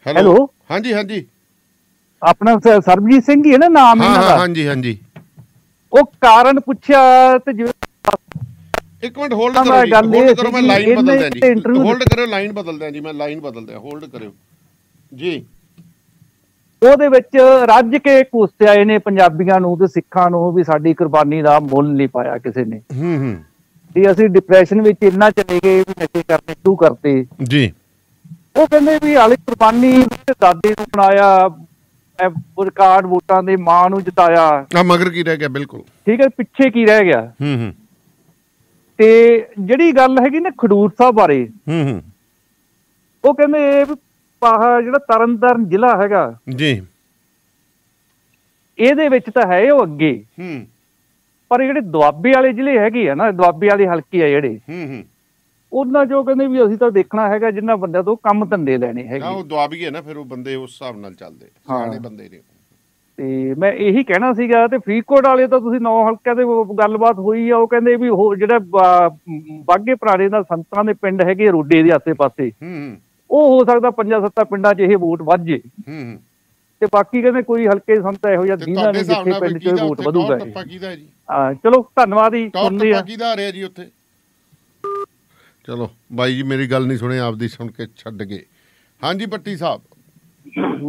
ਹੈਲੋ? ਹਾਂਜੀ ਹਾਂਜੀ। ਆਪਣਾ ਸਰਬਜੀਤ ਸਿੰਘ ਹੀ ਹੈ ਨਾ ਨਾਮ ਇਹਨਾਂ ਹਾਂ ਦਾ ਹਾਂਜੀ ਹਾਂਜੀ। ਉਹ ਕਾਰਨ ਪੁੱਛਿਆ ਤੇ ਜਿਵੇਂ ਇੱਕ ਮਿੰਟ ਹੋਲਡ ਤਾਂ ਕਰੋ ਜੀ ਗੱਲ ਇਹ ਹੋਲਡ ਕਰੋ ਮੈਂ ਲਾਈਨ ਬਦਲ ਦਿਆਂ ਇਹਨੇ ਜੀ। ਹੋਲਡ ਕਰਿਓ ਲਾਈਨ ਬਦਲ ਦਿਆਂ ਜੀ ਮੈਂ ਲਾਈਨ ਬਦਲ ਦਿਆਂ ਹੋਲਡ ਕਰਿਓ। ਜੀ। ਉਹਦੇ ਵਿੱਚ ਰੱਜ ਕੇ ਕੋਸਿਆ ਇਹਨੇ ਪੰਜਾਬੀਆਂ ਨੂੰ ਤੇ ਸਿੱਖਾਂ ਨੂੰ ਵੀ ਸਾਡੀ ਕੁਰਬਾਨੀ ਦਾ ਮੁੱਲ ਨਹੀਂ ਪਾਇਆ ਕਿਸੇ ਨੇ। ਹੂੰ ਹੂੰ। ਵੀ ਅਸੀਂ ਡਿਪਰੈਸ਼ਨ ਵਿੱਚ ਇੰਨਾ ਚਲੇ ਗਏ ਵੀ ਨਸ਼ੇ ਕਰਨੇ ਸ਼ੁਰੂ ਕਰਤੇ। ਜੀ। ਉਹ ਕਹਿੰਦੇ ਵੀ ਹਾਲੇ ਕੁਰਬਾਨੀ ਦਾਦੇ ਨੂੰ ਬਣਾਇਆ ਰਿਕਾਰਡ ਵੋਟਾਂ ਦੇ ਮਾਂ ਨੂੰ ਜਿਤਾਇਆ। ਆ ਮਗਰ ਕੀ ਰਹਿ ਗਿਆ? ਬਿਲਕੁਲ। ਠੀਕ ਹੈ ਪਿੱਛੇ ਕੀ ਰਹਿ ਗਿਆ? ਹੂੰ ਹੂੰ। ਤੇ ਜਿਹੜੀ ਗੱਲ ਹੈਗੀ ਨਾ ਖਡੂਰ ਸਾਹਿਬ ਬਾਰੇ ਹੂੰ ਹੂੰ। ਉਹ ਕਹਿੰਦੇ ਇਹ ਆਹ ਜਿਹੜਾ ਤਰਨਤਾਰਨ ਜ਼ਿਲ੍ਹਾ ਹੈਗਾ ਜੀ। ਇਹਦੇ ਵਿੱਚ ਤਾਂ ਹੈ ਉਹ ਅੱਗੇ। ਹੂੰ। ਪਰ ਜਿਹੜੇ ਦੁਆਬੇ ਵਾਲੇ ਜ਼ਿਲ੍ਹੇ ਹੈਗੇ ਆ ਨਾ ਦੁਆਬੇ ਵਾਲੇ ਹਲਕੇ ਆ ਜਿਹੜੇ। ਹੂੰ ਹੂੰ। ਉਹਨਾਂ ਚੋਂ ਕਹਿੰਦੇ ਵੀ ਅਸੀਂ ਤਾਂ ਦੇਖਣਾ ਹੈਗਾ ਜਿੰਨਾ ਬੰਦਿਆਂ ਤੋਂ ਕੰਮ ਧੰਦੇ ਲੈਣੇ ਹੈਗੇ। ਉਹ ਦੁਆਬੀ ਹੈ ਨਾ ਫਿਰ ਉਹ ਬੰਦੇ ਉਸ ਹਿਸਾਬ ਨਾਲ ਚੱਲਦੇ। ਸਿਆਣੇ ਬੰਦੇ ਨੇ। ਤੇ ਮੈਂ ਇਹੀ ਕਹਿਣਾ ਸੀਗਾ ਤੇ ਫਰੀਦਕੋਟ ਵਾਲੇ ਤਾਂ ਤੁਸੀਂ ਨੌ ਹਲਕਿਆਂ ਦੇ ਗੱਲਬਾਤ ਹੋਈ ਆ ਉਹ ਕਹਿੰਦੇ ਵੀ ਉਹ ਜਿਹੜਾ ਬਾ- ਬਾਘੇ ਪੁਰਾਣੇ ਦਾ ਸੰਤਾਂ ਦੇ ਪਿੰਡ ਹੈਗੇ ਰੋਡੇ ਦੇ ਆਸੇ-ਪਾਸੇ ਹੂੰ ਹੂੰ। ਉਹ ਹੋ ਸਕਦਾ ਪੰਜਾਂ ਸੱਤਾਂ ਪਿੰਡਾਂ 'ਚ ਇਹ ਵੋਟ ਵੱਧ ਜੇ। ਹੂੰ ਤੇ ਬਾਕੀ ਕਹਿੰਦੇ ਕੋਈ ਹਲਕੇ ਸੰਤ ਇਹੋ ਜਿਹਾ ਦੀਨਾ ਨਹੀਂ ਹਿਸਾਬ ਜਿੱਥੇ ਪਿੰਡ 'ਚ ਵੋਟ ਵਧੂਗਾ ਟੌਪ। ਟੱਪਾ ਜੀ? ਚਲੋ ਧੰਨਵਾਦ ਜੀ ਟੌਪ ਸੁਣਦੇ ਟੱਪਾ ਆ। ਕਿਹਦਾ ਆ ਰਿਹਾ ਜੀ ਉੱਥੇ? ਚਲੋ ਬਾਈ ਜੀ ਮੇਰੀ ਗੱਲ ਨਹੀਂ ਸੁਣੇ ਆਪਦੀ ਸੁਣ ਕੇ ਛੱਡ ਗਏ। ਹਾਂਜੀ ਪੱਟੀ ਸਾਹਿਬ।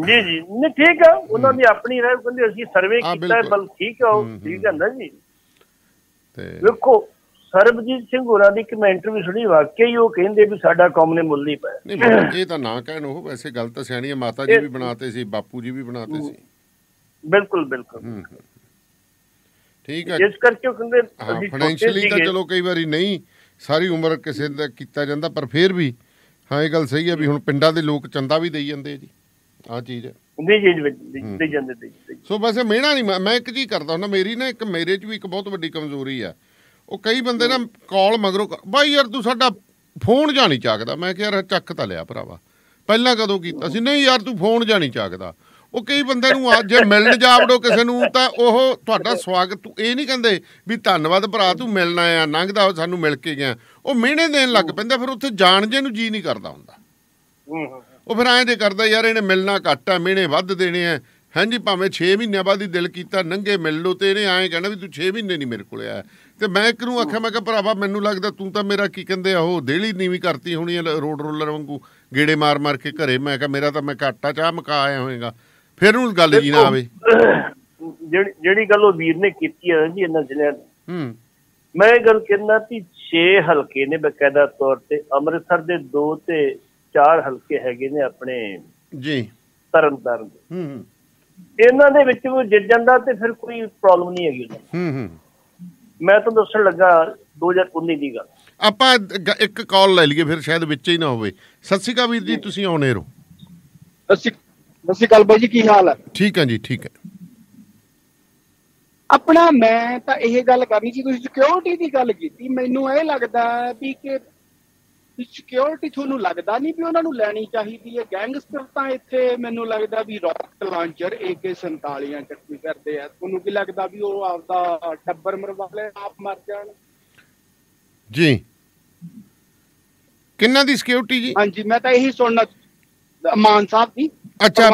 ਜੀ ਜੀ। ਨਹੀਂ ਠੀਕ ਆ। ਉਹਨਾਂ ਦੀ ਆਪਣੀ ਰਾਏ ਕਹਿੰਦੇ ਅਸੀਂ ਸਰਵੇ ਕੀਤਾ। ਬਲ ਠੀਕ ਆ। ਠੀਕ ਹੈ ਨਾ ਜੀ। ਤੇ ਵੇਖੋ ਸਰਬਜੀਤ ਸਿੰਘ ਹੋਰਾਂ ਦੀ ਕਮੈਂਟਰੀ ਵੀ ਸੁਣੀ ਵਾਕਿਆ ਹੀ ਉਹ ਕਹਿੰਦੇ ਵੀ ਸਾਡਾ ਕੌਮ ਨੇ ਮੁੱਲ ਨਹੀਂ ਪਾਇਆ। ਨਹੀਂ ਇਹ ਤਾਂ ਨਾ ਕਹਿਣ ਉਹ ਵੈਸੇ ਗੱਲ ਤਾਂ ਸਿਆਣੀ ਹੈ ਮਾਤਾ ਜੀ ਵੀ ਬਣਾਤੇ ਸੀ ਬਾਪੂ ਜੀ ਵੀ ਬਣਾਤੇ ਸੀ। ਬਿਲਕੁਲ ਬਿਲਕੁਲ। ਠੀਕ ਹੈ ਇਸ ਕਰਕੇ ਕਹਿੰਦੇ ਅਸੀਂ ਫਾਈਨੈਂਸ਼ੀਅਲੀ ਤਾਂ। ਚਲੋ ਕਈ ਵਾਰੀ ਨਹੀਂ ਸਾਰੀ ਉਮਰ ਕਿਸੇ ਦਾ ਕੀਤਾ ਜਾਂਦਾ ਪਰ ਫਿਰ ਵੀ ਹਾਂ ਇਹ ਗੱਲ ਸਹੀ ਹੈ ਵੀ ਹੁਣ ਪਿੰਡਾਂ ਦੇ ਲੋਕ ਚੰਦਾ ਵੀ ਦੇਈ ਜਾਂਦੇ ਆ ਜੀ। ਆਹ ਚੀਜ਼ ਹੈ। ਨਹੀਂ ਜੀ ਦੇ ਜਾਂਦੇ ਦੇ। ਸੋ ਵੈਸੇ ਮਿਹਣਾ ਨਹੀਂ ਮੈਂ- ਇੱਕ ਚੀਜ਼ ਕਰਦਾ ਹੁੰਦਾ ਮੇਰੀ ਨਾ ਇੱਕ ਮੇਰੇ 'ਚ ਵੀ ਇੱਕ ਬਹੁਤ ਵੱਡੀ ਕਮਜ਼ੋਰੀ ਆ। ਉਹ ਕਈ ਬੰਦੇ ਨਾ ਕਾਲ ਮਗਰੋਂ ਬਾਈ ਯਾਰ ਤੂੰ ਸਾਡਾ ਫੋਨ ਜਾਂ ਨਹੀਂ ਚੱਕਦਾ। ਮੈਂ ਕਿਹਾ ਯਾਰ ਚੱਕ ਤਾਂ ਲਿਆ ਭਰਾਵਾ। ਪਹਿਲਾਂ ਕਦੋਂ ਕੀਤਾ ਸੀ? ਨਹੀਂ ਯਾਰ ਤੂੰ ਫੋਨ ਜਾਂ ਨਹੀਂ ਚੱਕਦਾ। ਉਹ ਕਈ ਬੰਦੇ ਨੂੰ ਆ ਜੇ ਮਿਲਣ ਜਾਵੜੋ ਕਿਸੇ ਨੂੰ ਤਾਂ ਉਹ ਤੁਹਾਡਾ ਸਵਾਗਤ ਇਹ ਨਹੀਂ ਕਹਿੰਦੇ ਵੀ ਧੰਨਵਾਦ ਭਰਾ ਤੂੰ ਮਿਲਣ ਆਇਆ ਲੰਘਦਾ ਸਾਨੂੰ ਮਿਲ ਕੇ ਗਿਆ। ਉਹ ਮਿਹਣੇ ਦੇਣ ਲੱਗ ਪੈਂਦਾ ਫਿਰ ਉੱਥੇ ਜਾਣ ਜੇ ਨੂੰ ਜੀ ਨਹੀਂ ਕਰਦਾ ਹੁੰਦਾ। ਉਹ ਫਿਰ ਐਂ ਜੇ ਕਰਦਾ ਯਾਰ ਇਹਨੇ ਮਿਲਣਾ ਘੱਟ ਆ ਮਿਹਣੇ ਵੱਧ ਦੇਣੇ ਆ। ਹਾਂਜੀ ਭਾਵੇਂ 6 ਮਹੀਨਿਆਂ ਬਾਅਦ ਹੀ ਦਿਲ ਕੀਤਾ ਨੰਗੇ ਮਿਲ ਲੋ ਤੇ ਇਹਨੇ ਐਂ ਕਹਿਣਾ ਵੀ ਤੂੰ 6 ਮਹੀਨੇ ਨਹੀਂ ਮੇਰੇ ਕੋਲ ਆਇਆ। ਤੇ ਮੈਂ ਇੱਕ ਨੂੰ ਆਖਿਆ ਮੈਂ ਕਿਹਾ ਭਰਾਵਾ ਮੈਨੂੰ ਲੱਗਦਾ ਤੂੰ ਤਾਂ ਮੇਰਾ ਕੀ ਕਹਿੰਦੇ ਆ ਉਹ ਦੇਲੀ ਨੀਵੀਂ ਕਰਤੀ ਹੋਣੀ ਆ ਰੋਡ ਰੋਲਰ ਵਾਂਗੂ ਗੇੜੇ ਮਾਰ ਮਾਰ ਕੇ ਘਰੇ। ਮੈਂ ਕਿਹਾ ਮੇਰਾ ਤਾਂ ਮੈਂ ਘਾਟਾ ਚਾਹ ਮਕਾ ਆਇਆ ਹੋਏਗਾ। ਫਿਰ ਉਹਨੂੰ ਗੱਲ ਜੀ ਨਾ ਆਵੇ। ਜਿਹੜੀ ਜਿਹੜੀ ਗੱਲ ਉਹ ਵੀਰ ਨੇ ਕੀਤੀ ਹੈ ਜੀ ਇਹਨਾਂ ਜ਼ਿਲ੍ਹਿਆਂ ਦੀ, ਹੂੰ। ਮੈਂ ਇਹ ਗੱਲ ਕਹਿੰਦਾ ਕਿ 6 ਹਲਕੇ ਨੇ ਬਕਾਇਦਾ ਤੌਰ ਤੇ। ਅੰਮ੍ਰਿਤਸਰ ਦੇ 2 ਤੇ 4 ਹਲਕੇ ਹੈਗੇ ਨੇ ਆਪਣੇ ਜੀ। ਤਰਨਤਾਰਨ ਦੇ। ਹੂੰ। ਹੂੰ ਇਹਨਾਂ ਦੇ ਵਿੱਚ ਵੀ ਜਿੱਤ ਜਾਂਦਾ ਤੇ ਫਿਰ ਕੋਈ ਪ੍ਰੋਬਲਮ ਨਹੀਂ ਹੈਗੀ। ਹੂੰ ਹੂੰ। ਮੈਂ ਤੁਹਾਨੂੰ ਦੱਸਣ ਲੱਗਾ 2019 ਦੀ ਗੱਲ। ਆਪਾਂ ਇੱਕ ਕਾਲ ਲੈ ਲਈਏ ਫਿਰ ਸ਼ਾਇਦ ਵਿੱਚ ਹੀ ਨਾ ਹੋਵੇ। ਸਤਿ ਸ਼੍ਰੀ ਅਕਾਲ ਵੀਰ ਜੀ ਤੁਸੀਂ ਆਉਣੇ ਰਹੋ। ਅਸੀਂ ਅਸੀਂ ਗੱਲ ਬਾਈ ਜੀ ਕੀ ਹਾਲ ਹੈ? ਠੀਕ ਹੈ ਜੀ ਠੀਕ ਹੈ। ਆਪਣਾ ਮੈਂ ਤਾਂ ਇਹ ਗੱਲ ਕਰਨੀ ਸੀ ਤੁਸੀਂ ਸਿਕਿਉਰਿਟੀ ਦੀ ਗੱਲ ਕੀਤੀ ਮੈਨੂੰ ਇਹ ਲੱਗਦਾ ਵੀ ਕਿ ਸਿਕਿਉਰਿਟੀ ਤੁਹਾਨੂੰ ਲੱਗਦਾ ਨਹੀਂ ਵੀ ਉਹਨਾਂ ਨੂੰ ਲੈਣੀ ਚਾਹੀਦੀ ਹੈ। ਗੈਂਗਸਟਰ ਤਾਂ ਇੱਥੇ ਮੈਨੂੰ ਲੱਗਦਾ ਵੀ ਰਾਕਟ ਲਾਂਚਰ AK47 ਚੱਕੀ ਕਰਦੇ ਆ। ਤੁਹਾਨੂੰ ਕੀ ਲੱਗਦਾ ਵੀ ਉਹ ਆਪਦਾ ਟੱਬਰ ਮਰਵਾ ਲੈ ਆਪ ਮਰ ਜਾਣ? ਜੀ। ਕਿੰਨਾ ਦੀ ਸਿਕਿਉਰਿਟੀ ਜੀ? ਹਾਂਜੀ ਮੈਂ ਤਾਂ ਇਹੀ ਸੁਣਨਾ ਮਾਨ ਸਾਹਿਬ ਦੀ। ਅੱਛਾ।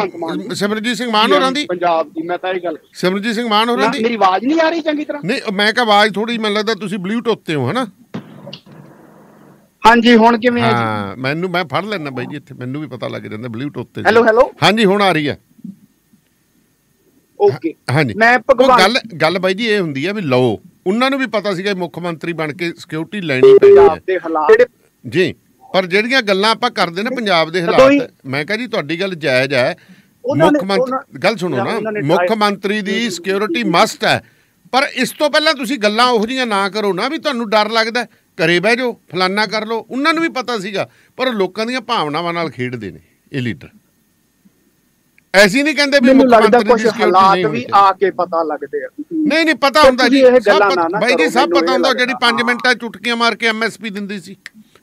ਸਿਮਰਜੀਤ ਸਿੰਘ ਮਾਨ ਹੋਰਾਂ ਦੀ? ਪੰਜਾਬ ਦੀ ਮੈਂ ਤਾਂ ਇਹ ਗੱਲ ਸਿਮਰਜੀਤ ਸਿੰਘ ਮਾਨ ਹੋਰਾਂ ਦੀ? ਮੇਰੀ ਆਵਾਜ਼ ਨਹੀਂ ਆ ਰਹੀ ਚੰਗੀ ਤਰ੍ਹਾਂ। ਨਹੀਂ ਮੈਂ ਕਿਹਾ ਆਵਾਜ਼ ਥੋੜੀ ਮੈਨੂੰ ਲੱਗਦਾ ਤੁਸੀਂ ਬਲੂਟੁੱਥ ਤੇ ਹੋ ਹਨਾ? ਹਾਂਜੀ ਹੁਣ ਕਿਵੇਂ ਹੈ ਜੀ? ਹਾਂ ਮੈਨੂੰ ਮੈਂ ਫੜ ਲੈਣਾ ਬਾਈ ਜੀ ਇੱਥੇ ਮੈਨੂੰ ਵੀ ਪਤਾ ਲੱਗ ਜਾਂਦਾ ਬਲੂਟੁੱਥ ਤੇ। ਹੈਲੋ ਹੈਲੋ ਹਾਂਜੀ ਹੁਣ ਆ ਰਹੀ ਹੈ। ਓਕੇ ਹਾਂਜੀ। ਮੈਂ ਭਗਵਾਨ ਗੱਲ ਗੱਲ ਬਾਈ ਜੀ ਇਹ ਹੁੰਦੀ ਆ ਵੀ ਲਓ ਉਹਨਾਂ ਨੂੰ ਵੀ ਪਤਾ ਸੀਗਾ ਮੁੱਖ ਮੰਤਰੀ ਬਣ ਕੇ ਸਿਕਿਉਰਿਟੀ ਲੈਣੀ ਪੈਣੀ ਹੈ। ਜਿਹੜੇ ਜੀ। ਪਰ ਜਿਹੜੀਆਂ ਗੱਲਾਂ ਆਪਾਂ ਕਰਦੇ ਨੇ ਪੰਜਾਬ ਦੇ ਹਾਲਾਤ ਮੈਂ ਕਹਾਂ ਜੀ ਤੁਹਾਡੀ ਗੱਲ ਜਾਇਜ਼ ਹੈ। ਮੁੱਖ ਮੰਤਰੀ ਗੱਲ ਸੁਣੋ ਨਾ ਮੁੱਖ ਮੰਤਰੀ ਦੀ ਸਿਕਿਉਰਿਟੀ ਮਸਟ ਹੈ। ਪਰ ਇਸ ਤੋਂ ਪਹਿਲਾਂ ਤੁਸੀਂ ਗੱਲਾਂ ਉਹੋ ਜੀਆਂ ਨਾ ਕਰੋ ਨਾ ਵੀ ਤੁਹਾਨੂੰ ਡਰ ਲੱਗਦਾ। ਘਰੇ ਬਹਿ ਜਾਓ ਫਲਾਨਾ ਕਰ ਲਓ ਉਹਨਾਂ ਨੂੰ ਵੀ ਪਤਾ ਸੀਗਾ ਪਰ ਲੋਕਾਂ ਦੀਆਂ ਭਾਵਨਾਵਾਂ ਨਾਲ ਖੇਡਦੇ ਨੇ ਇਹ ਲੀਡਰ। ਐਸੀ ਨਹੀਂ ਕਹਿੰਦੇ ਵੀ ਮੁੱਖ ਮੰਤਰੀ ਦੀ ਸਿਕਿਉਰਿਟੀ ਹਾਲਾਤ ਵੀ ਆ ਕੇ ਪਤਾ ਲੱਗਦੇ ਆ। ਨਹੀਂ ਨਹੀਂ ਪਤਾ ਹੁੰਦਾ ਜੀ ਸਭ ਬਾਈ ਜੀ ਸਭ ਪਤਾ ਹੁੰਦਾ ਜਿਹੜੀ ਲੱਗਦਾ। 5 ਮਿੰਟਾਂ ਚੁਟਕੀਆਂ ਮਾਰ ਕੇ ਐਮਐਸਪੀ ਦਿੰਦੀ ਸੀ।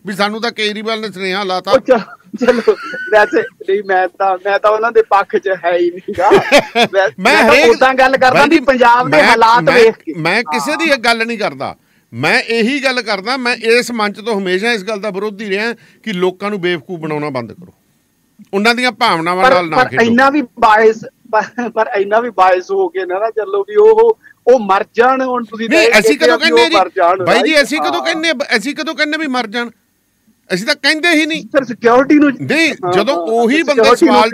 ਵੀ ਸਾਨੂੰ ਤਾਂ ਕੇਜਰੀਵਾਲ ਨੇ ਸੁਨੇਹਾ ਲਾਤਾ। ਚੱਲ- ਵੈਸੇ ਨਹੀਂ ਮੈਂ ਤਾਂ ਮੈਂ ਤਾਂ ਉਹਨਾਂ ਦੇ ਪੱਖ 'ਚ ਹੈ ਹੀ ਨਹੀਂਗਾ <laughs> ਮੈਂ ਉਦਾਂ ਗੱਲ ਕਰਦਾ ਵੀ ਪੰਜਾਬ ਦੇ ਹਾਲਾਤ ਵੇਖ ਕੇ। ਮੈਂ ਕਿਸੇ ਦੀ ਇਹ ਗੱਲ ਨਹੀਂ ਕਰਦਾ। ਮੈਂ ਇਹੀ ਗੱਲ ਕਰਦਾ ਮੈਂ ਇਸ ਮੰਚ ਤੋਂ ਹਮੇਸ਼ਾ ਇਸ ਗੱਲ ਦਾ ਵਿਰੋਧੀ ਰਿਹਾ ਕਿ ਲੋਕਾਂ ਨੂੰ ਬੇਵਕੂਫ ਬਣਾਉਣਾ ਬੰਦ ਕਰੋ। ਉਹਨਾਂ ਦੀਆਂ ਭਾਵਨਾਵਾਂ ਪਰ ਨਾਲ ਨਾ ਪਰ ਖੇਡੋ। ਇੰਨਾ ਵੀ ਬਾਇਸ ਪਰ ਇੰਨਾ ਵੀ ਬਾਇਸ ਹੋ ਕੇ ਨਾ ਨਾ ਚੱਲੋ ਵੀ ਉਹ ਉਹ ਮਰ ਜਾਣ ਹੁਣ ਤੁਸੀਂ ਨਹੀਂ ਅਸੀਂ ਕਦੋਂ ਕਹਿੰਦੇ ਜੀ? ਬਾਈ ਜੀ? ਅਸੀਂ ਕਦੋਂ। ਕਹਿੰਦੇ ਅਸੀਂ ਕਦੋਂ ਕਹਿੰਦੇ ਵੀ ਮਰ ਜਾਣ? ਅਸੀਂ ਤਾਂ ਕਹਿੰਦੇ ਹੀ ਨਹੀਂ। ਫਿਰ ਸਿਕਿਉਰਿਟੀ ਨੂੰ ਨਹੀਂ ਜਦੋਂ ਉਹੀ ਬੰਦੇ ਸਵਾਲ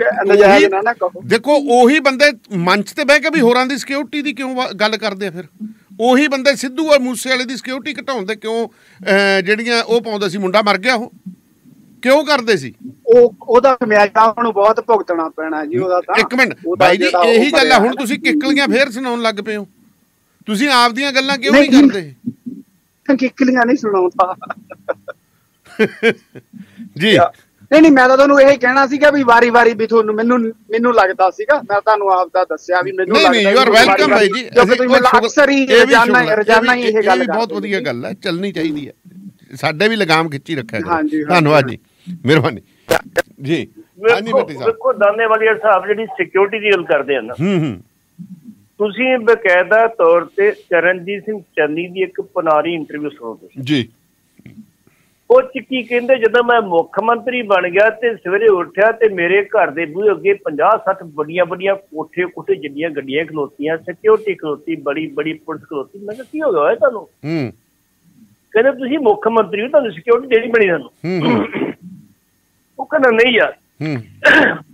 ਦੇਖੋ ਉਹੀ ਬੰਦੇ ਮੰਚ ਤੇ ਬਹਿ ਕੇ ਵੀ ਹੋਰਾਂ ਦੀ ਸਿਕਿਉਰਿਟੀ ਦੀ ਕਿਉਂ ਗੱਲ ਕਰਦੇ ਆ ਫਿਰ? ਉਹੀ ਬੰਦੇ ਸਿੱਧੂ ਔਰ ਮੂਸੇ ਵਾਲੇ ਦੀ ਸਿਕਿਉਰਿਟੀ ਘਟਾਉਣ ਦੇ ਕਿਉਂ ਜਿਹੜੀਆਂ ਉਹ ਪਾਉਂਦੇ ਸੀ ਮੁੰਡਾ ਮਰ ਗਿਆ ਉਹ। ਕਿਉਂ ਕਰਦੇ ਸੀ? ਉਹ ਉਹਦਾ ਖਮਿਆਜਾ ਉਹਨੂੰ ਬਹੁਤ ਭੁਗਤਣਾ ਪੈਣਾ ਜੀ ਉਹਦਾ ਤਾਂ। ਇੱਕ ਮਿੰਟ ਬਾਈ ਜੀ ਇਹੀ ਗੱਲ ਆ ਹੁਣ ਤੁਸੀਂ ਕਿੱਕਲੀਆਂ ਫੇਰ ਸੁਣਾਉਣ ਲੱਗ ਪਏ ਹੋ। ਤੁਸੀਂ ਆਪਦੀਆਂ ਗੱਲਾਂ ਕਿਉਂ ਨਹੀਂ ਕਰਦੇ? ਕਿੱਕਲੀਆਂ ਨਹੀਂ ਸੁਣਾਉਂਦਾ। <laughs> ਜੀ। ਨਹੀਂ ਨਹੀਂ ਮੈਂ ਤਾਂ ਤੁਹਾਨੂੰ ਇਹ ਕਹਿਣਾ ਸੀਗਾ ਵੀ ਵਾਰੀ-ਵਾਰੀ ਵੀ ਤੁਹਾਨੂੰ ਮੈਨੂੰ ਮੈਨੂੰ ਲੱਗਦਾ ਸੀਗਾ ਮੈਂ ਤੁਹਾਨੂੰ ਆਪ ਦਾ ਦੱਸਿਆ ਵੀ ਮੈਨੂੰ ਨਹੀਂ ਨਹੀਂ ਯੂ ਆਰ ਵੈਲਕਮ ਬਾਈ ਵਾਰੀ-ਵਾਰੀ- ਜੀ ਸ਼ੁਕਰ- ਅਕਸਰ ਹੀ ਇਹ ਵੀ ਰੋਜ਼ਾਨਾ ਰੋਜ਼ਾਨਾ ਹੀ ਇਹ ਗੱਲ ਇਹ ਵੀ ਬਹੁਤ ਵਧੀਆ ਗੱਲ ਹੈ ਚੱਲਣੀ ਚਾਹੀਦੀ ਹੈ। ਸਾਡੇ ਵੀ ਲਗਾਮ ਖਿੱਚੀ ਰੱਖਿਆ ਹਾਂਜੀ, ਧੰਨਵਾਦ ਜੀ। ਮਿਹਰਬਾਨੀ। ਜੀ ਹਾਂਜੀ ਬੱਟੀ ਸਾਹਿਬ। ਵੇਖੋ ਦਾਨੇ ਵਾਲੀ ਸਾਹਿਬ ਜਿਹੜੀ ਸਿਕਿਉਰਿਟੀ ਦੀ ਗੱਲ ਕਰਦੇ ਆ ਨਾ। ਹੂੰ ਹੂੰ। ਤੁਸੀਂ ਬਕਾਇਦਾ ਤੌਰ ਤੇ ਚਰਨਜੀਤ ਸਿੰਘ ਚੰਨੀ ਦੀ ਇੱਕ ਪੁਨਾਰੀ ਇੰਟਰਵਿਊ ਸੁਣੋ ਤੁਸੀਂ ਜੀ। ਉਹ ਚ ਕੀ ਕਹਿੰਦੇ ਜਦੋਂ ਮੈਂ ਮੁੱਖ ਮੰਤਰੀ ਬਣ ਗਿਆ ਤੇ ਸਵੇਰੇ ਉੱਠਿਆ ਤੇ ਮੇਰੇ ਘਰ ਦੇ ਬੂਹੇ ਅੱਗੇ 50 60 ਵੱਡੀਆਂ ਵੱਡੀਆਂ ਕੋਠੇ ਕੋਠੇ ਜਿੰਨੀਆਂ ਗੱਡੀਆਂ ਖਲੋਤੀਆਂ ਸਿਕਿਉਰਿਟੀ ਖਲੋਤੀ ਬੜੀ ਬੜੀ ਪੁਲਿਸ ਖਲੋਤੀ। ਮੈਂ ਕਿਹਾ ਕੀ ਹੋ ਗਿਆ ਓਏ ਤੁਹਾਨੂੰ? ਹੂੰ। ਕਹਿੰਦੇ ਤੁਸੀਂ ਮੁੱਖ ਮੰਤਰੀ ਹੋ ਤੁਹਾਨੂੰ ਸਿਕਿਉਰਿਟੀ ਦੇਣੀ ਬਣੀ ਤੁਹਾਨੂੰ ਉਹ ਕਹਿੰਦਾ ਨਹੀਂ ਯਾਰ। ਹੂੰ।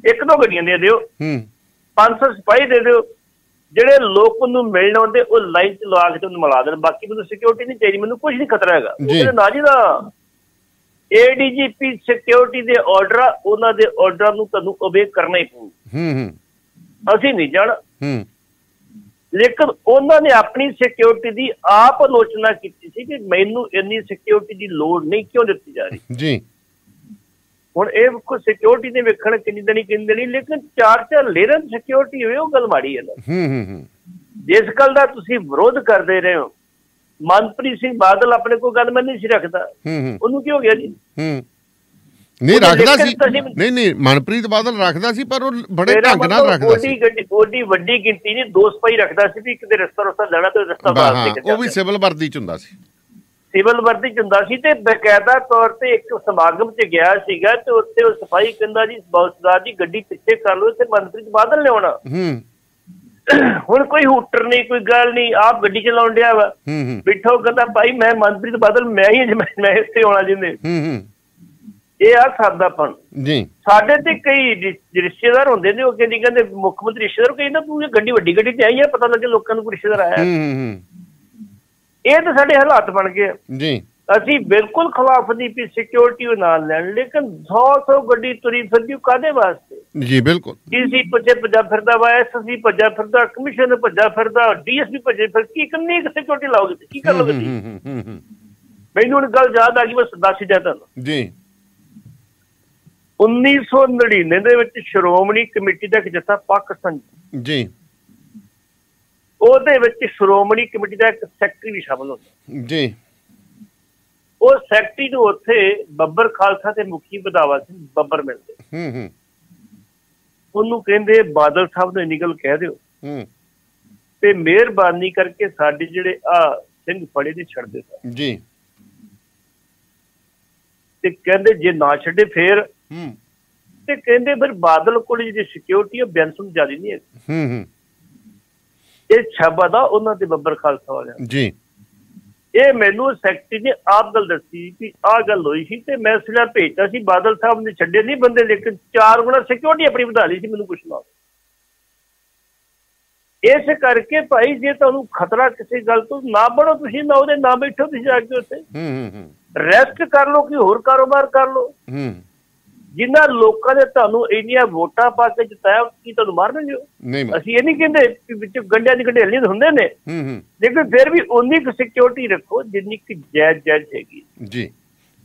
ਇੱਕ ਦੋ ਗੱਡੀਆਂ ਦੇ ਦਿਓ। ਹੂੰ। 500 ਸਿਪਾਹੀ ਦੇ ਦਿਓ। ਜਿਹੜੇ ਲੋਕ ਉਹਨੂੰ ਮਿਲਣ ਆਉਂਦੇ ਉਹ ਲਾਈਨ ਚ ਲਵਾ ਕੇ ਤੇ ਉਹਨੂੰ ਮਿਲਾ ਦੇਣ। ਬਾਕੀ ਮੈਨੂੰ ਸਿਕਿਉਰਿਟੀ ਨਹੀਂ ਚਾਹੀਦੀ ਮੈਨੂੰ ਕੁਝ ਨਹੀਂ ਖਤਰਾ ਹੈਗਾ। ਉਹ। ਕਹਿੰਦੇ ਨਾ ਜੀ ਨਾ। ਏਡੀਜੀਪੀ ਸਿਕਿਉਰਿਟੀ ਦੇ ਆਰਡਰ ਆ ਉਹਨਾਂ ਦੇ ਆਰਡਰ ਨੂੰ ਤੁਹਾਨੂੰ ਓਬੇ ਕਰਨਾ ਹੀ ਪਊ। ਹੂੰ ਹੂੰ। ਅਸੀਂ ਨਹੀਂ ਜਾਣਾ। ਹੂੰ। ਲੇਕਿਨ ਉਹਨਾਂ ਨੇ ਆਪਣੀ ਸਿਕਿਉਰਿਟੀ ਦੀ ਆਪ ਆਲੋਚਨਾ ਕੀਤੀ ਸੀ ਕਿ ਮੈਨੂੰ ਇੰਨੀ ਸਿਕਿਉਰਿਟੀ ਦੀ ਲੋੜ ਨਹੀਂ ਕਿਉਂ ਦਿੱਤੀ ਜਾ ਰਹੀ। ਜੀ। ਹੁਣ ਇਹ ਕੋ ਸਿਕਿਉਰਿਟੀ ਦੇ ਵੇਖਣ ਕਿੰਨੀ ਦਣੀ ਕਿੰਨੀ ਦਣੀ ਲੇਕਿਨ ਚਾਰ ਚਾਰ ਲੇਅਰਾਂ ਦੀ ਸਿਕਿਉਰਿਟੀ ਹੋਵੇ ਉਹ ਗੱਲ ਮਾੜੀ ਹੈ ਨਾ। ਹੂੰ ਹੂੰ ਹੂੰ। ਜਿਸ ਗੱਲ ਦਾ ਤੁਸੀਂ ਵਿਰੋਧ ਕਰਦੇ ਰਹੇ ਹੋ ਮਨਪ੍ਰੀਤ ਸਿੰਘ ਬਾਦਲ ਆਪਣੇ ਕੋਲ ਗੱਲ ਮੈਂ ਨਹੀਂ ਸੀ ਰੱਖਦਾ। ਉਹਨੂੰ ਕੀ ਹੋ ਗਿਆ ਜੀ? ਹੂੰ। ਨਹੀਂ ਰੱਖਦਾ ਸੀ। ਨਹੀਂ ਨਹੀਂ ਮਨਪ੍ਰੀਤ ਬਾਦਲ ਰੱਖਦਾ ਸੀ ਪਰ ਉਹ ਬੜੇ ਢੰਗ ਨਾਲ ਰੱਖਦਾ ਸੀ। ਗੱਡੀ ਉਹਦੀ ਵੱਡੀ ਗਿਣਤੀ ਨਹੀਂ ਦੋ ਸਪਾਈ ਰੱਖਦਾ ਸੀ ਵੀ ਕਿਤੇ ਰਸਤਾ ਰਸਤਾ ਲੈਣਾ ਤੇ ਰਸਤਾ ਬਾਹਰ ਨਿਕਲ ਉਹ ਵੀ ਸਿਵਲ ਵਰਦੀ ਚ ਹੁੰਦਾ ਸੀ। ਸਿਵਲ ਵਰਦੀ ਚ ਹੁੰਦਾ ਸੀ ਤੇ ਬਕਾਇਦਾ ਤੌਰ ਤੇ ਇੱਕ ਸਮਾਗਮ 'ਚ ਗਿਆ ਸੀਗਾ ਤੇ ਉੱਥੇ ਉਹ ਸਫ਼ਾਈ ਕਹਿੰਦਾ ਜੀ ਬੌਸਦਾਰ ਦੀ ਗੱਡੀ ਪਿੱਛੇ ਕਰ ਲਓ ਤੇ ਮਨਪ੍ਰੀਤ ਬਾਦਲ ਨੇ ਆਉਣਾ। ਹੂੰ। ਹੁਣ ਕੋਈ ਹੂਟਰ ਨਹੀਂ ਕੋਈ ਗੱਲ ਨਹੀਂ ਆਪ ਗੱਡੀ ਚਲਾਉਣ ਡਿਆ ਵਾ। ਬਿਠੋ ਕਹਿੰਦਾ ਭਾਈ ਮੈਂ ਮਨਪ੍ਰੀਤ ਬਾਦਲ ਮੈਂ ਹੀ ਮੈਂ ਇੱਥੇ ਆਉਣਾ ਜਿੰਦੇ ਇਹ ਆ ਸਾਦਾਪਨ ਜੀ। ਸਾਡੇ ਤੇ ਕਈ ਰਿਸ਼ਤੇਦਾਰ ਹੁੰਦੇ ਨੇ ਉਹ ਕਹਿੰਦੇ ਕਹਿੰਦੇ ਮੁੱਖ ਮੰਤਰੀ ਰਿਸ਼ਤੇਦਾਰ ਕਹਿੰਦਾ ਤੂੰ ਇਹ ਗੱਡੀ ਵੱਡੀ ਗੱਡੀ ਤੇ ਆਈ ਹੈ ਪਤਾ ਲੱਗੇ ਲੋਕਾਂ ਨੂੰ ਕੋਈ ਰਿਸ਼ਤੇਦਾਰ ਆਇਆ। ਹੂੰ ਹੂੰ ਹੂੰ। ਇਹ ਤਾਂ ਸਾਡੇ ਹਾਲਾਤ ਬਣ ਗਏ ਆ। ਜੀ। ਅਸੀਂ ਬਿਲਕੁਲ ਖਿਲਾਫ ਨਹੀਂ ਵੀ ਸਿਕਿਉਰਿਟੀ ਉਹ ਨਾਲ ਲੈਣ ਲੇਕਿਨ 100 100 ਗੱਡੀ ਤੁਰੀ ਫਿਰਦੀ ਕਾਦੇ ਵਾਸਤੇ? ਜੀ ਬਿਲਕੁਲ। ਡੀਸੀ ਭੱਜੇ ਭੱਜਾ ਫਿਰਦਾ ਵਾ ਐਸਐਸਸੀ ਭੱਜਾ ਫਿਰਦਾ ਕਮਿਸ਼ਨਰ ਭੱਜਾ ਫਿਰਦਾ ਡੀਐਸਪੀ ਭੱਜੇ ਫਿਰ ਕੀ ਕਿੰਨੀ ਸਿਕਿਉਰਿਟੀ ਲਾਓਗੇ? ਕੀ ਕਰ ਲੋਗੇ ਮੈਨੂੰ ਹੁਣ ਗੱਲ ਯਾਦ ਆ ਗਈ ਮੈਂ ਦੱਸ ਦਿਆਂ ਤੁਹਾਨੂੰ। ਜੀ। 1999 ਦੇ ਵਿੱਚ ਸ਼੍ਰੋਮਣੀ ਕਮੇਟੀ ਦਾ ਇੱਕ ਜੱਥਾ ਪਾਕਿਸਤਾਨ ਜੀ। ਉਹਦੇ ਵਿੱਚ ਸ਼੍ਰੋਮਣੀ ਕਮੇਟੀ ਦਾ ਇੱਕ ਸੈਕਟਰੀ ਵੀ ਸ਼ਾਮਲ ਹੁੰਦਾ। ਜੀ। ਉਹ ਸੈਕਟਰੀ ਨੂੰ ਉੱਥੇ ਬੱਬਰ ਖਾਲਸਾ ਤੇ ਮੁਖੀ ਬਦਾਵਾ ਸਿੰਘ ਬੱਬਰ ਮਿਲਦੇ। ਹੂੰ ਹੂੰ। ਉਹਨੂੰ ਕਹਿੰਦੇ ਬਾਦਲ ਸਾਹਿਬ ਨੂੰ ਇੰਨੀ ਗੱਲ ਕਹਿ ਦਿਓ। ਹੂੰ। ਤੇ ਮਿਹਰਬਾਨੀ ਕਰਕੇ ਸਾਡੇ ਜਿਹੜੇ ਆ ਸਿੰਘ ਫੜੇ ਨੇ ਛੱਡ ਦਿਓ ਜੀ। ਤੇ ਕਹਿੰਦੇ ਜੇ ਨਾ ਛੱਡੇ ਫੇਰ। ਹੂੰ। ਤੇ ਕਹਿੰਦੇ ਫਿਰ ਬਾਦਲ ਕੋਲ ਜਿਹੜੀ ਸਿਕਿਉਰਿਟੀ ਉਹ ਬੈਂਸਨ ਜ਼ਿਆਦਾ ਨਹੀਂ ਹੈ। ਹੂੰ ਹੂੰ। ਇਹ ਸ਼ਬਦ ਆ ਉਹਨਾਂ ਦੇ ਬੱਬਰ ਖਾਲਸਾ ਵਾਲਿਆਂ ਜੀ। ਇਹ ਮੈਨੂੰ ਸੈਕਟਰੀ ਨੇ ਆਪ ਗੱਲ ਦੱਸੀ ਕਿ ਆਹ ਗੱਲ ਹੋਈ ਸੀ ਤੇ ਮੈਂ ਸਿਲਾ ਭੇਜਤਾ ਸੀ ਬਾਦਲ ਸਾਹਿਬ ਨੇ ਛੱਡੇ ਨਹੀਂ ਬੰਦੇ ਲੇਕਿਨ ਚਾਰ ਗੁਣਾ ਸਿਕਿਉਰਿਟੀ ਆਪਣੀ ਵਧਾ ਲਈ ਸੀ ਮੈਨੂੰ ਕੁਛ ਨਾ ਇਸ ਕਰਕੇ ਭਾਈ ਜੇ ਤੁਹਾਨੂੰ ਖਤਰਾ ਕਿਸੇ ਗੱਲ ਤੋਂ ਨਾ ਬੜੋ ਤੁਸੀਂ ਨਾ ਉਹਦੇ ਨਾ ਬੈਠੋ ਤੁਸੀਂ ਜਾ ਕੇ ਉੱਥੇ। ਹੂੰ ਹੂੰ ਹੂੰ। ਰੈਸਟ ਕਰ ਲਓ ਕਿ ਹੋਰ ਕਾਰੋਬਾਰ ਕਰ ਲਓ। ਹੂੰ। ਜਿਨ੍ਹਾਂ ਲੋਕਾਂ ਨੇ ਤੁਹਾਨੂੰ ਇੰਨੀਆਂ ਵੋਟਾਂ ਪਾ ਕੇ ਜਿਤਾਇਆ ਕੀ ਤੁਹਾਨੂੰ ਮਾਰਨਗੇ ਅਸੀਂ ਇਹ ਨਹੀਂ ਕਹਿੰਦੇ ਕਿ ਵਿੱਚ ਗੰਡਿਆਂ ਦੀ ਗੰਡੇਲੀ ਹੁੰਦੇ ਨੇ। ਹੂੰ ਹੂੰ। ਲੇਕਿਨ ਫਿਰ ਵੀ ਉਨੀ ਕੁ ਸਿਕਿਉਰਿਟੀ ਰੱਖੋ ਜਿੰਨੀ ਕਿ ਜਾਇਜ਼ ਜਾਇਜ਼ ਹੈਗੀ। ਜੀ।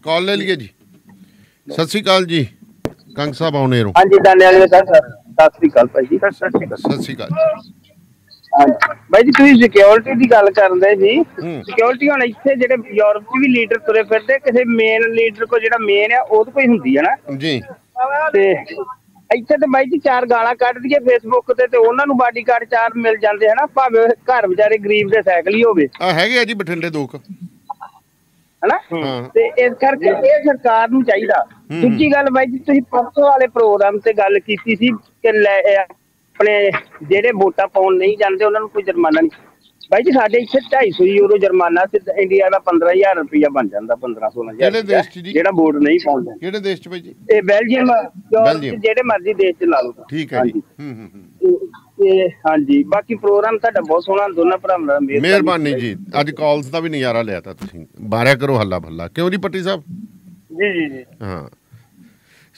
ਕਾਲ ਲੈ ਲਈਏ ਜੀ। ਸਤਿ ਸ਼੍ਰੀ ਅਕਾਲ ਜੀ। ਕੰਗ ਸਾਹਿਬ ਆਉਣੇ ਰੋ ਹਾਂਜੀ ਦਾਨੇ ਵਾਲੇ ਦਾ ਸਰ। ਸਤਿ ਸ੍ਰੀ ਅਕਾਲ ਭਾਈ ਜੀ। ਸਤਿ ਸ਼੍ਰੀ ਅਕਾਲ। ਸਤਿ ਸ਼੍ਰੀ ਅਕਾਲ ਜੀ। ਭਾਈ ਜੀ ਤੁਸੀਂ ਸਿਕਿਉਰਿਟੀ ਦੀ ਗੱਲ ਕਰਦੇ ਹੂੰ। ਸਿਕਿਉਰਿਟੀ ਹੁਣ ਇੱਥੇ ਜਿਹੜੇ ਯੂਰਪ 'ਚ ਵੀ ਲੀਡਰ ਤੁਰੇ ਫਿਰਦੇ ਕਿਸੇ ਮੇਨ ਲੀਡਰ ਕੋ ਜਿਹੜਾ ਮੇਨ ਆ ਉਹ ਤੋਂ ਕੋਈ ਹੁੰਦੀ ਹੈ ਨਾ। ਜੀ। ਤੇ ਇੱਥੇ ਤੇ ਬਾਈ ਜੀ ਚਾਰ ਗਾਲਾਂ ਕੱਢ ਦਈਏ ਫੇਸਬੁੱਕ ਤੇ ਤੇ ਉਹਨਾਂ ਨੂੰ ਬਾਡੀਗਾਰਡ ਚਾਰ ਮਿਲ ਜਾਂਦੇ ਹਨਾ ਭਾਵੇਂ ਘਰ ਵਿਚਾਰੇ ਗਰੀਬ ਦੇ ਸਾਈਕਲ ਹੀ ਹੋਵੇ। ਆ ਹੈਗੇ ਆ ਜੀ ਬਠਿੰਡੇ ਦੋ ਕੁ। ਹਨਾ? ਤੇ ਇਸ ਕਰਕੇ ਇਹ ਸਰਕਾਰ ਨੂੰ ਚਾਹੀਦਾ। ਦੂਜੀ ਗੱਲ ਬਾਈ ਜੀ ਤੁਸੀਂ ਪਰਸੋਂ ਵਾਲੇ ਪ੍ਰੋਗਰਾਮ ਤੇ ਗੱਲ ਕੀਤੀ ਸੀ ਕਿ ਆਪਣੇ ਜਿਹੜੇ ਵੋਟਾਂ ਪਾਉਣ ਨਹੀਂ ਜਾਂਦੇ ਉਹਨਾਂ ਨੂੰ ਕੋਈ ਜੁਰਮਾਨਾ ਨਹੀਂ। ਬਾਈ ਜੀ ਸਾਡੇ ਇੱਥੇ 250 ਯੂਰੋ ਜੁਰਮਾਨਾ ਤੇ ਇੰਡੀਆ ਦਾ 15000 ਰੁਪਇਆ ਬਣ ਜਾਂਦਾ 15 16000 ਕਿਹੜੇ ਦੇਸ਼ 'ਚ ਜੀ? ਜਿਹੜਾ ਵੋਟ ਨਹੀਂ ਪਾਉਂਦਾ ਕਿਹੜੇ ਦੇਸ਼ ਚ ਬਾਈ ਜੀ? ਇਹ ਬੈਲਜੀਅਮ। ਜਿਹੜੇ ਮਰਜ਼ੀ ਦੇਸ਼ ਚ ਲਾ ਲਓ। ਠੀਕ ਹੈ ਜੀ। ਹੂੰ ਹੂੰ ਹੂੰ। ਤੇ- ਤੇ ਹਾਂਜੀ। ਬਾਕੀ ਪ੍ਰੋਗਰਾਮ ਤੁਹਾਡਾ ਬਹੁਤ ਸੋਹਣਾ ਦੋਨਾਂ ਭਰਾਵਾਂ ਦਾ ਮਿਹਰਬਾਨੀ। ਜੀ। ਅੱਜ ਕਾਲਸ ਦਾ ਵੀ ਨਜ਼ਾਰਾ ਲਿਆ ਤਾ ਤੁਸੀਂ। ਮਾਰਿਆ ਕਰੋ ਹੱਲਾ ਭੱਲਾ ਕਿਉਂ ਜੀ ਪੱਟੀ ਸਾਹਿਬ? ਜੀ ਜੀ ਜੀ। ਹਾਂ।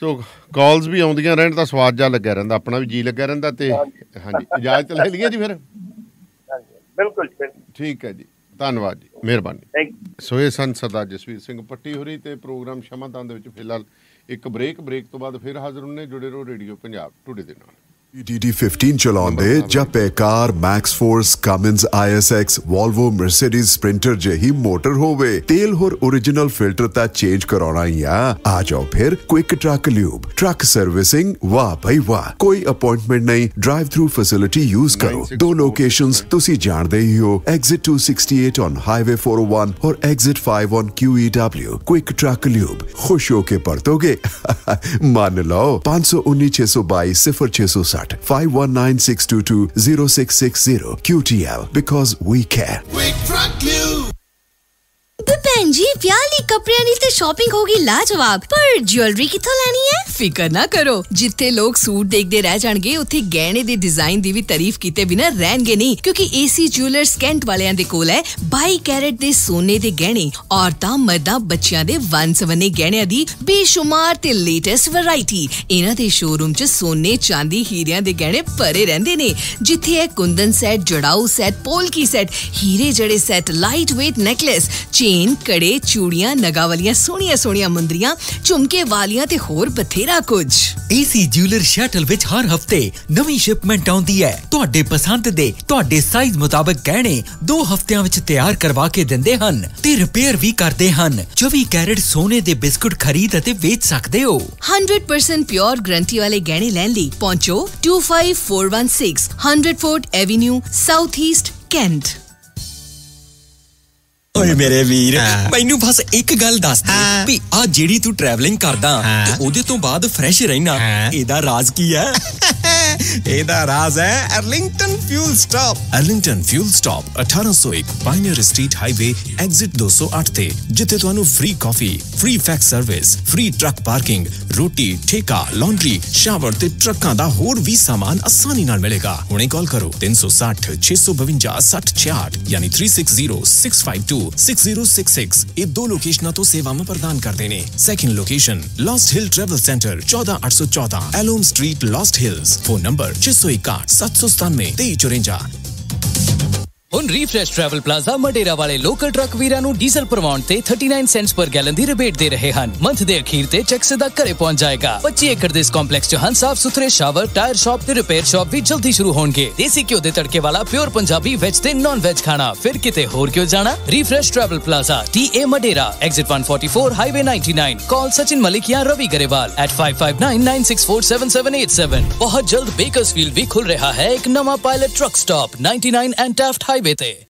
ਸੋ ਕਾਲਸ ਵੀ ਆਉਂਦੀਆਂ ਰਹਿਣ ਤਾਂ ਸਵਾਦ ਜਾ ਲੱਗਿਆ ਰਹਿੰਦਾ ਆਪਣਾ ਵੀ ਜੀ ਲੱਗਿਆ ਰਹਿੰਦਾ ਤੇ ਹਾਂਜੀ। ਇਜਾਜ਼ਤ ਲੈ ਲਈਏ ਜੀ ਫਿਰ? ਹਾਂਜੀ ਬਿਲਕੁਲ ਠੀਕ ਹੈ ਜੀ ਧੰਨਵਾਦ ਜੀ ਮਿਹਰਬਾਨੀ। ਥੈਂਕ ਸੋ ਇਹ ਸਨ ਸਰਦਾਰ ਜਸਵੀਰ ਸਿੰਘ ਪੱਟੀ ਹੋਰੀ ਤੇ ਪ੍ਰੋਗਰਾਮ ਸ਼ਮਾਦਾਨ ਦੇ ਵਿੱਚ ਫਿਲਹਾਲ ਇੱਕ ਬ੍ਰੇਕ ਬ੍ਰੇਕ ਤੋਂ ਬਾਅਦ ਫਿਰ ਹਾਜ਼ਰ ਹੁੰਨੇ ਜੁੜੇ ਰਹੋ ਰੇਡੀਓ ਪੰਜਾਬ ਟੁਡੇ ਦੇ ਨਾਲ। EDD 15 ਚਲਾਉਂਦੇ ਜਾਂ ਬੇਕਾਰ Max Force Cummins ISX Volvo Mercedes Sprinter ਜਿਹੀ ਮੋਟਰ ਹੋਵੇ ਤੇਲ ਹੋਰ origignal ਫਿਲਟਰ ਤਾਂ ਚੇਂਜ ਕਰਾਉਣਾ ਹੀ ਆ ਆ ਜਾਓ ਫਿਰ quick truck lube truck servicing ਵਾਹ ਭਾਈ ਵਾਹ ਕੋਈ ਅਪਾਇੰਟਮੈਂਟ ਨਹੀਂ ਡਰਾਈਵ ਥਰੂ ਫੈਸਿਲਿਟੀ ਯੂਜ਼ ਕਰੋ ਦੋ ਲੋਕੇਸ਼ਨਸ ਤੁਸੀਂ ਜਾਣਦੇ ਹੀ ਹੋ exit 268 on highway 401 or exit 5 on QEW quick truck lube ਖੁਸ਼ ਹੋ ਕੇ ਪਰਤੋਗੇ ਮੰਨ ਲਓ 519 622 0660 Calicut 519622 QTL because we care. We truck you. ਭੈਣ ਜੀ ਵਿਆਹ ਲਈ ਕੱਪੜਿਆਂ ਦੀ ਤੇ ਸ਼ਾਪਿੰਗ ਹੋ ਗਈ ਲਾਜਵਾਬ ਪਰ ਜੁਐਲਰੀ ਕਿੱਥੋਂ ਲੈਣੀ ਹੈ ਫਿਕਰ ਨਾ ਕਰੋ ਜਿੱਥੇ ਲੋਕ ਸੂਟ ਦੇਖਦੇ ਰਹਿ ਜਾਣਗੇ ਉੱਥੇ ਗਹਿਣੇ ਦੇ ਡਿਜ਼ਾਈਨ ਦੀ ਵੀ ਤਾਰੀਫ ਕੀਤੇ ਬਿਨਾ ਰਹਿਣਗੇ ਨਹੀਂ ਕਿਉਂਕਿ ਏਸੀ ਜੁਐਲਰਸ ਕੈਂਟ ਵਾਲਿਆਂ ਦੇ ਕੋਲ ਹੈ 22 ਕੈਰਟ ਦੇ ਸੋਨੇ ਦੇ ਗਹਿਣੇ ਔਰਤਾਂ ਮਰਦਾਂ ਬੱਚਿਆਂ ਦੇ ਵੰਨ-ਸਵੰਨੇ ਗਹਿਣਿਆਂ ਦੀ ਬੇਸ਼ੁਮਾਰ ਤੇ ਲੇਟੈਸਟ ਵੈਰਾਈਟੀ ਇਹਨਾਂ ਦੇ ਸ਼ੋਰੂਮ 'ਚ ਸੋਨੇ ਚਾਂਦੀ ਹੀਰਿਆਂ ਦੇ ਗਹਿਣੇ ਭਰੇ ਰਹਿੰਦੇ ਨੇ ਜਿੱਥੇ ਹੈ ਕੁੰਦਨ ਸੈੱਟ ਜੜਾਊ ਸੈੱਟ ਪੋਲਕੀ ਸੈੱਟ ਹੀਰੇ ਜੜੇ set light weight necklace chain ਕੜੇ ਚੂੜੀਆਂ ਨਗਾ ਵਾਲੀਆਂ ਸੋਹਣੀਆਂ ਸੋਹਣੀਆਂ ਮੁੰਦਰੀਆਂ ਝੁਮਕੇ ਵਾਲੀਆਂ ਤੇ ਹੋਰ ਬਥੇਰਾ ਕੁਝ। ਏਸੀ ਜਿਊਲਰ ਸ਼ਟਲ ਵਿੱਚ ਹਰ ਹਫ਼ਤੇ ਨਵੀਂ ਸ਼ਿਪਮੈਂਟ ਆਉਂਦੀ ਹੈ। ਤੁਹਾਡੇ ਪਸੰਦ ਦੇ ਤੁਹਾਡੇ ਸਾਈਜ਼ ਮੁਤਾਬਕ ਗਹਿਣੇ 2 ਹਫ਼ਤਿਆਂ ਵਿੱਚ ਤਿਆਰ ਕਰਵਾ ਕੇ ਦਿੰਦੇ ਹਨ ਤੇ ਰਿਪੇਅਰ ਵੀ ਕਰਦੇ ਹਨ। 24 ਕੈਰਟ ਸੋਨੇ ਦੇ ਬਿਸਕੁਟ ਖਰੀਦ ਅਤੇ ਵੇਚ ਸਕਦੇ ਹੋ। 100% ਪਿਓਰ ਗਰੰਟੀ ਵਾਲੇ ਗਹਿਣੇ ਲੈਣ ਲਈ ਪਹੁੰਚੋ 25416 100 Fort Avenue South East Kent ਓਏ ਮੇਰੇ ਵੀਰ ਮੈਨੂੰ ਬਸ ਇੱਕ ਗੱਲ ਦੱਸ ਦੇ ਵੀ ਆ ਜਿਹੜੀ ਤੂੰ ਟਰੈਵਲਿੰਗ ਕਰਦਾ ਤੇ ਉਹਦੇ ਤੋਂ ਬਾਅਦ ਫਰੈਸ਼ ਰਹਿਣਾ ਇਹਦਾ ਰਾਜ਼ ਕੀ ਹੈ? <laughs> ਇਹਦਾ ਰਾਜ਼ ਹੈ Arlington fuel stop Arlington fuel stop 1801 Pioneer Street highway exit 208 ਤੇ ਜਿੱਥੇ ਤੁਹਾਨੂੰ free coffee free fax service free truck parking ਰੋਟੀ ਠੇਕਾ ਲਾਂਡਰੀ ਸ਼ਾਵਰ ਤੇ ਟਰੱਕਾਂ ਦਾ ਹੋਰ ਵੀ ਸਾਮਾਨ ਆਸਾਨੀ ਨਾਲ ਮਿਲੇਗਾ। ਹੁਣੇ ਕਾਲ ਕਰੋ 360 652 6066 ਯਾਨੀ 360652 6066 ਇਹ ਦੋ ਲੋਕੇਸ਼ਨਾਂ ਤੋਂ ਸੇਵਾਵਾਂ ਪ੍ਰਦਾਨ ਕਰਦੇ ਨੇ second location Lost Hill travel center 14814 Alom street Lost Hills phone number 661 797 2354 ਹੁਣ ਰੀਫਰੈਸ਼ ਟਰੈਵਲ ਪਲਾਜ਼ਾ ਮਡੇਰਾ ਵਾਲੇ ਲੋਕਲ ਟਰੱਕ ਵੀਰਾਂ ਨੂੰ ਡੀਜ਼ਲ ਭਰਵਾਉਣ ਤੇ 39 ਸੈਂਟਸ ਪਰ ਗੈਲਨ ਦੀ ਰਿਬੇਟ ਦੇ ਰਹੇ ਹਨ। ਮੰਥ ਦੇ ਅਖੀਰ ਤੇ ਚੈੱਕ ਸਿੱਧਾ ਘਰੇ ਪਹੁੰਚ ਜਾਏਗਾ। 25 ਏਕੜ ਦੇ ਇਸ ਕੰਪਲੈਕਸ 'ਚ ਹਨ ਸਾਫ਼ ਸੁਥਰੇ ਸ਼ਾਵਰ ਟਾਇਰ ਸ਼ਾਪ ਤੇ ਰਿਪੇਅਰ ਸ਼ਾਪ ਵੀ ਜਲਦੀ ਸ਼ੁਰੂ ਹੋਣਗੇ। ਦੇਸੀ ਘਿਓ ਦੇ ਤੜਕੇ ਵਾਲਾ ਪਿਓਰ ਪੰਜਾਬੀ ਵੈਜ ਤੇ ਨਾਨ ਵੈਜ ਖਾਣਾ। ਫਿਰ ਕਿਤੇ ਹੋਰ ਕਿਉਂ ਜਾਣਾ? Refresh travel plaza T A Madera exit 144 highway 99 call Sachin Malik ਜਾਂ ਰਵੀ ਗਰੇਵਾਲ at 5599647787 ਬਹੁਤ ਜਲਦ ਬੇਕਰਸਫੀਲਡ ਵੀ ਖੁੱਲ ਰਿਹਾ ਹੈ। ਇੱਕ ਨਵਾਂ pilot truck stop 99 and Taft highway ਤੇ